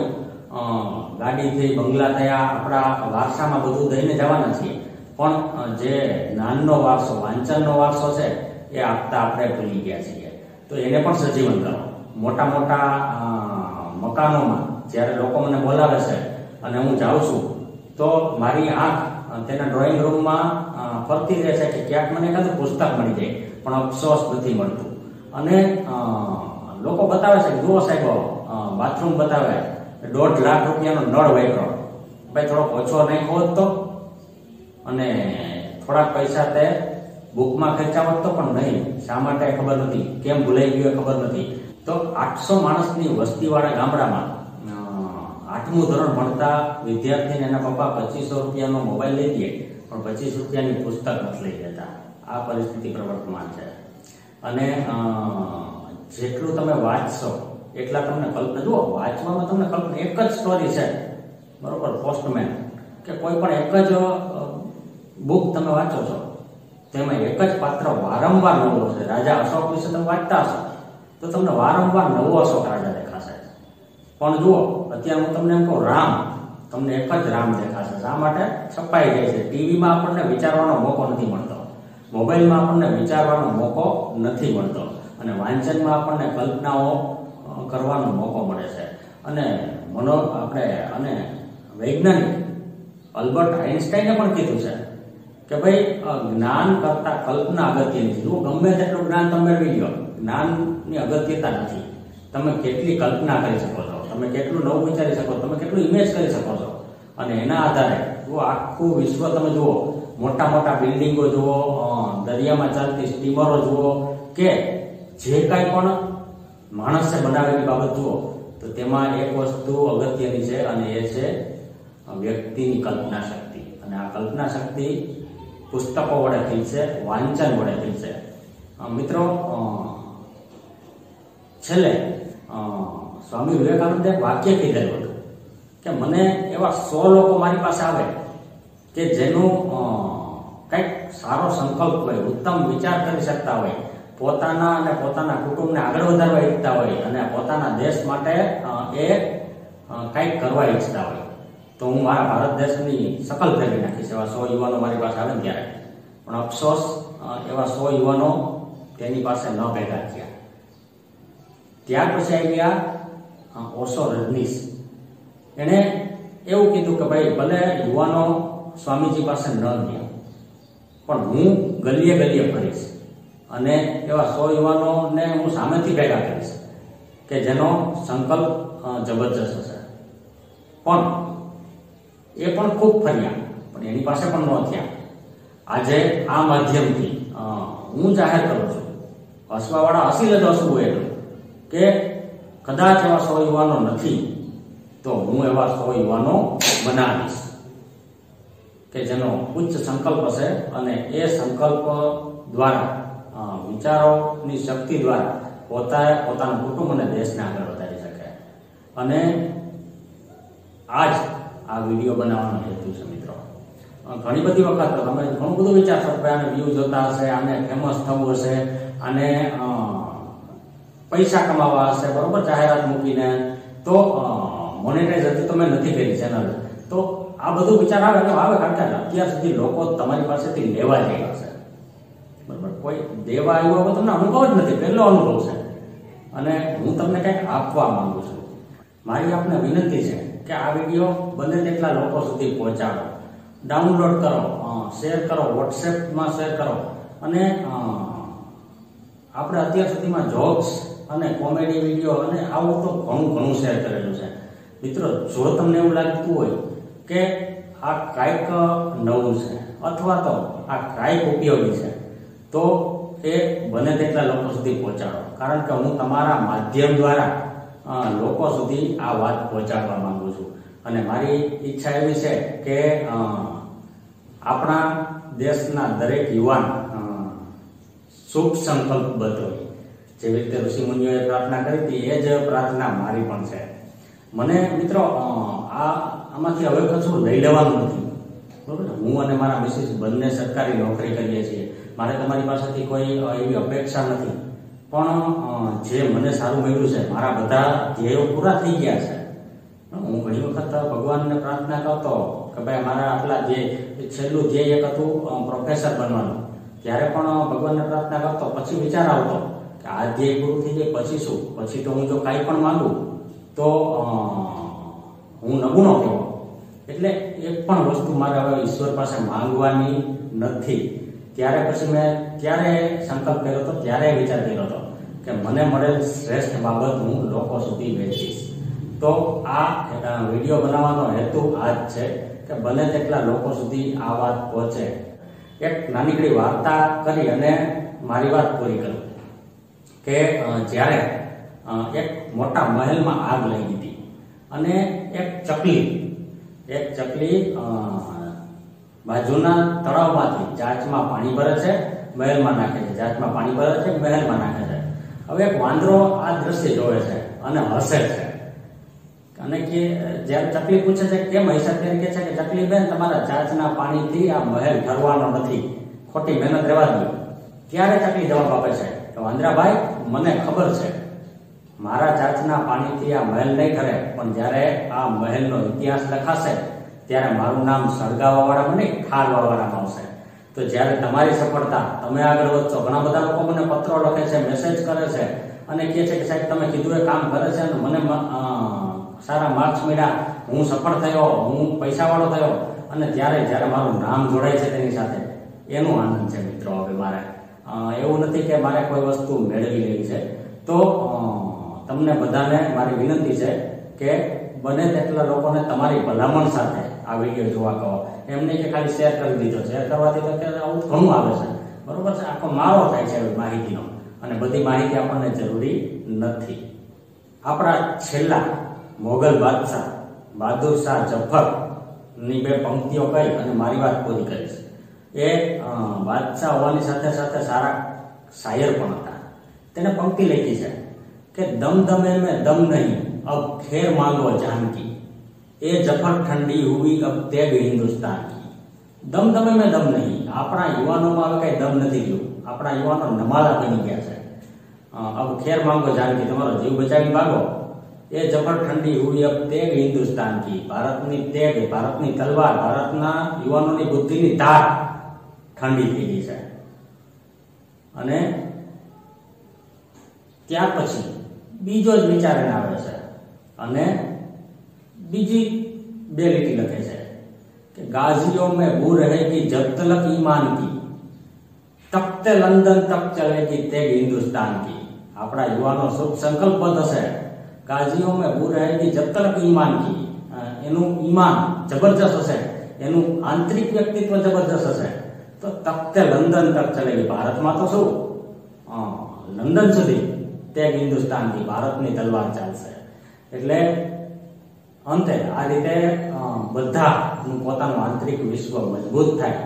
ગાડીથી બંગલા થયા, આપણા વારસામાં બધું દઈને જવાના છીએ, પણ જે જ્ઞાનનો વારસો, વાંચનનો વારસો છે, એ આપતા આપણે ભૂલી ગયા છીએ. તો એને પણ સજીવન કરો. મોટા મોટા મકાનોમાં જ્યારે લોકો મને બોલાવે છે અને હું જાઉં છું, તો મારી આંખ તેના ડ્રોઈંગ રૂમમાં ફરતી રહે છે કે ક્યાંક મને એકાદું પુસ્તક મળી જાય, પણ અફસોસ નથી મળતું. અને લોકો બતાવે છે જુઓ સાહેબ બાથરૂમ બતાવે, દોઢ લાખ રૂપિયાનો નળ વાપરો ભાઈ, થોડોક ઓછો નહીં હોત તો? અને થોડાક પૈસા તે બુકમાં ખર્ચાવત તો પણ નહીં. શા માટે ખબર નથી? કેમ ભૂલાઈ ગયું ખબર નથી. તો આઠસો માણસની વસ્તીવાળા ગામડામાં આઠમું ધોરણ ભણતા વિદ્યાર્થીને એના પપ્પા પચીસો રૂપિયાનો મોબાઈલ લઈ દે, પણ પચીસ રૂપિયાની પુસ્તક નથી લઈ જતા આ પરિસ્થિતિ પ્રવર્તમાન છે. અને જેટલું તમે વાંચશો, એટલા તમને કલ્પના જુઓ, વાંચવામાં તમને કલ્પના એક જ સ્ટોરી છે, બરોબર પોસ્ટમેન કે કોઈ પણ એક જ બુક તમે વાંચો છો, તેમાં એક જ પાત્ર વારંવાર નવો છે. રાજા અશોક વિશે તમે વાંચતા હશો. તો તમને વારંવાર નવો અશોક રાજા દેખાશે. પણ જુઓ, અત્યારે હું તમને એમ કહું, રામ, તમને એક જ રામ દેખાશે. શા માટે? છપાઈ જાય છે. ટીવીમાં આપણને વિચારવાનો મોકો નથી મળતો. મોબાઈલમાં આપણને વિચારવાનો મોકો નથી મળતો. અને વાંચનમાં આપણને કલ્પનાઓ કરવાનો મોકો મળે છે. અને મનો, આપણે, અને વૈજ્ઞાનિક અલ્બર્ટ આઇન્સ્ટાઈને પણ કીધું છે કે ભાઈ જ્ઞાન કરતા કલ્પના અગત્યની છે. ગમે તેટલું જ્ઞાન તમે મેળવી લો જ્ઞાનની અગત્યતા નથી. તમે કેટલી કલ્પના કરી શકો છો? તમે કેટલું નવું વિચારી શકો તમે કેટલું ઇમેજ કરી શકો છો? અને એના આધારે જો આખું વિશ્વ તમે જુઓ, મોટા મોટા બિલ્ડિંગો જુઓ દરિયામાં ચાલતી સ્ટીમરો જુઓ, કે જે કાંઈ પણ માણસે બનાવેલી બાબત જુઓ, તો તેમાં એક વસ્તુ અગત્યની છે અને એ છે વ્યક્તિની કલ્પના શક્તિ. અને આ કલ્પના શક્તિ પુસ્તકો વડે છે, વાંચન વડે છે. મિત્રો છેલ્લે સ્વામી વિવેકાનંદે એક વાક્ય કીધેલું હતું કે મને એવા સો લોકો મારી પાસે આવે કે જેનું કંઈક સારો સંકલ્પ હોય, ઉત્તમ વિચાર કરી શકતા હોય, પોતાના અને પોતાના કુટુંબને આગળ વધારવા ઈચ્છતા હોય અને પોતાના દેશ માટે એ કંઈક કરવા ઈચ્છતા હોય, તો હું મારા ભારત દેશની શકલ ફેરવી નાખીશ, એવા સો યુવાનો મારી પાસે આવે ને ત્યારે. પણ અફસોસ એવા સો યુવાનો તેની પાસે ન ભેગા થયા. ત્યાર પછી આવી ગયા ઓશો રજનીશ. એણે એવું કીધું કે ભાઈ, ભલે યુવાનો સ્વામીજી પાસે ન ગયા, પણ હું ગલીએ ગલીએ ફરીશ. અને એવા સો યુવાનોને હું સામેથી ભેગા કરીશ, કે જેનો સંકલ્પ જબરજસ્ત હશે. પણ એ પણ ખૂબ ફર્યા, પણ એની પાસે પણ ન થયા. આજે આ માધ્યમથી હું જાહેર કરું છું. હસવાવાળા હસી લેતો હસવું એટલું કે કદાચ એવા સો યુવાનો નથી તો હું એવા સો યુવાનો બનાવીશ કે જેનો ઉચ્ચ સંકલ્પ હશે અને એ સંકલ્પ દ્વારા વિચારોની શક્તિ દ્વારા પોતા પોતાનું કુટુંબ અને દેશને આગળ વધારી શકે. અને આ જ આ વીડિયો બનાવવાનો હેતુ છે મિત્રો. ઘણી બધી વખત તમે ઘણું બધું વિચારશો કે આને વ્યૂ જોતા હશે આને ફેમસ થવું હશે અ, પૈસા કમાવા હશે, બરોબર? જાહેરાત મૂકીને. તો મોનેટાઈઝ હજી તમે નથી કરી ચેનલ તો આ બધું વિચાર આવે તો આવે કારણ કે અત્યાર સુધી લોકો તમારી પાસેથી લેવા જ આવ્યા છે. બરોબર? કોઈ દેવા આવ્યો હોય તમને અનુભવ જ નથી. પહેલો અનુભવ છે. અને હું તમને કંઈક આપવા માંગુ છું. મારી આપને વિનંતી છે કે આ વીડિયો બને તેટલા લોકો સુધી પહોંચાડો. ડાઉનલોડ કરો શેર કરો વોટ્સએપમાં શેર કરો. અને આપણે અત્યાર સુધીમાં જોક્સ અને કોમેડી વીડિયો અને આવું તો ઘણું ઘણું શેર કરેલું છે. મિત્રો, જો તમને એવું લાગતું હોય કે આ કાંઈક નવું છે અથવા તો આ કાંઈક ઉપયોગી છે, તો એ બને તેટલા લોકો સુધી પહોંચાડો. કારણ કે હું તમારા માધ્યમ દ્વારા લોકો સુધી આ વાત પહોંચાડવા માંગુ છું. અને મારી ઈચ્છા એવી છે કે આપણા દેશના દરેક યુવાન શુભ સંકલ્પ હોય જેવી રીતે ઋષિ મુનિઓએ પ્રાર્થના કરી હતી, એ જ પ્રાર્થના મારી પણ છે. મને મિત્રો આ, આમાંથી હવે કશું લઈ લેવાનું નથી. બરોબર હું અને મારા મિસિસ બંને સરકારી નોકરી કરીએ છીએ. મારે તમારી પાસેથી કોઈ એવી અપેક્ષા નથી. પણ જે મને સારું મળ્યું છે, મારા બધા ધ્યેયો પૂરા થઈ ગયા છે. હું ઘણી વખત ભગવાનને પ્રાર્થના કરતો કે ભાઈ મારા આટલા જે, છેલ્લું ધ્યેય એક હતું પ્રોફેસર બનવાનું. ત્યારે પણ ભગવાનને પ્રાર્થના કરતો, પછી વિચાર આવતો. આ ધ્યેય પૂરું થઈ જાય, પછી શું? પછી તો હું જો કાંઈ પણ માંગુ, તો હું નગુનો કેવો એટલે એક પણ વસ્તુ મારે હવે ઈશ્વર પાસે માંગવાની નથી. ત્યારે પછી મેં, ત્યારે સંકલ્પ કર્યો હતો, ત્યારે વિચાર કર્યો હતો કે મને મળેલ શ્રેષ્ઠ બાબત હું લોકો સુધી વેચીશ. તો આ વીડિયો બનાવવાનો હેતુ આ જ છે કે બને તેટલા લોકો સુધી આ વાત પહોંચે. એક નાનીકડી વાર્તા કરી અને મારી વાત પૂરી કરું. કે જ્યારે એક મોટા મહેલમાં આગ લાગી હતી અને એક ચકલી એક ચકલી બાજુના તળાવમાંથી ચાચમાં પાણી ભરે છે, મહેલમાં નાખે છે. ચાચમાં પાણી ભરે છે, મહેલમાં નાખે છે. હવે એક વાંદરો આ દ્રશ્ય જોવે છે અને હસે છે. અને કે, જ્યારે ચકલી પૂછે છે, કેમ હૈસા? ત્યારે કે છે કે, ચકલી બેન, તમારા ચાચના પાણીથી આ મહેલ ઠરવાનો નથી. ખોટી મહેનત રહેવા દો ત્યારે ચકલી જવાબ આપે છે કે વાંદરાભાઈ, મને ખબર છે. મારા ચાચના પાણીથી આ મહેલ નહીં કરે પણ જ્યારે આ મહેલનો ઇતિહાસ લખાશે, ત્યારે મારું નામ સળગાવવાવાળામાં નહીં ઠારવાવાળામાં આવશે તો જ્યારે તમારી સફળતા, તમે આગળ વધશો. ઘણા બધા લોકો મને પત્રો લખે છે મેસેજ કરે છે અને કહે છે કે સાહેબ, તમે કીધું એ કામ કરે છે અને મને સારા માર્ક્સ મળ્યા. હું સફળ થયો, હું પૈસાવાળો થયો અને ત્યારે, જ્યારે મારું નામ જોડાય છે તેની સાથે. એનું આનંદ છે મિત્રો હવે મારે. એવું નથી કે મારે કોઈ વસ્તુ મેળવી લેવી છે. તો તમને બધાને મારી વિનંતી છે કે બને તેટલા લોકોને તમારી ભલામણ સાથે આ વીડિયો જોવા કહો. એમને કે ખાલી શેર કરી દીધો. શેર કરવાથી તો અત્યારે આવું ઘણું આવે છે. બરોબર છે? આખો માળો થાય છે માહિતીનો. અને બધી માહિતી આપણને જરૂરી નથી. આપણા છેલ્લા મોગલ બાદશાહ, બહાદુર શાહ જફરની બે પંક્તિઓ કહી અને મારી વાત પૂરી કરીશ. એ બાદશાહ હોવાની સાથે સાથે સારા શાયર પણ હતા. તેને પંક્તિ લખી છે કે દમ દમે મેં દમ નહીં, અબ ખેર માંગો જાનકી. એ જફર ઠંડી હુઈ, અબ તેગ હિન્દુસ્તાન દમ દમે મેં દમ નહીં, આપણા યુવાનોમાં હવે કઈ દમ નથી ગયું આપણા યુવાનો નમાલા બની ગયા છે. અબ ખેર માંગો જાનકી, તમારો જીવ બચાવી માંગો એ જફર ઠંડી હુઈ, અબ તેગ હિન્દુસ્તાન કી ભારતની તેગ, ભારતની તલવાર, ભારતના યુવાનોની બુદ્ધિની ધાર. ઠંડી થઈ ગઈ છે અને ત્યાર પછી બીજો જ વિચાર એને આવે છે અને બીજી બે લીટી લખે છે કે ગાઝીઓ મેં બુ રહેગી જબ તલક ઈમાન કી તખ્ત લંદન તક ચલેગી તેગ હિન્દુસ્તાન કી. આપણા યુવાનો શુભ સંકલ્પ થશે ગાઝીઓ મેં બુ રહેગી જબ તલક ઈમાન કી. એનું ઈમાન જબરજસ્ત હશે. એનું આંતરિક વ્યક્તિત્વ જબરજસ્ત હશે. તો તખ્તે લંડન તક ચલેગી ભારતમાં તો શું? લંડન સુધી. તેગ હિન્દુસ્તાનથી ભારતની તલવાર ચાલશે. એટલે અંતે આ રીતે બધાનું પોતાનું આંતરિક વિશ્વ મજબૂત થાય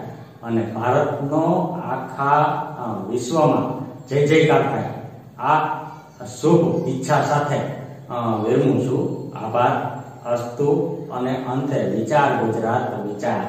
અને ભારતનો આખા વિશ્વમાં જય જયકાર થાય. આ શુભ ઈચ્છા સાથે વિરમું છું. આભાર, અસ્તુ અને અંતે વિચાર ગુજરાત, વિચાર.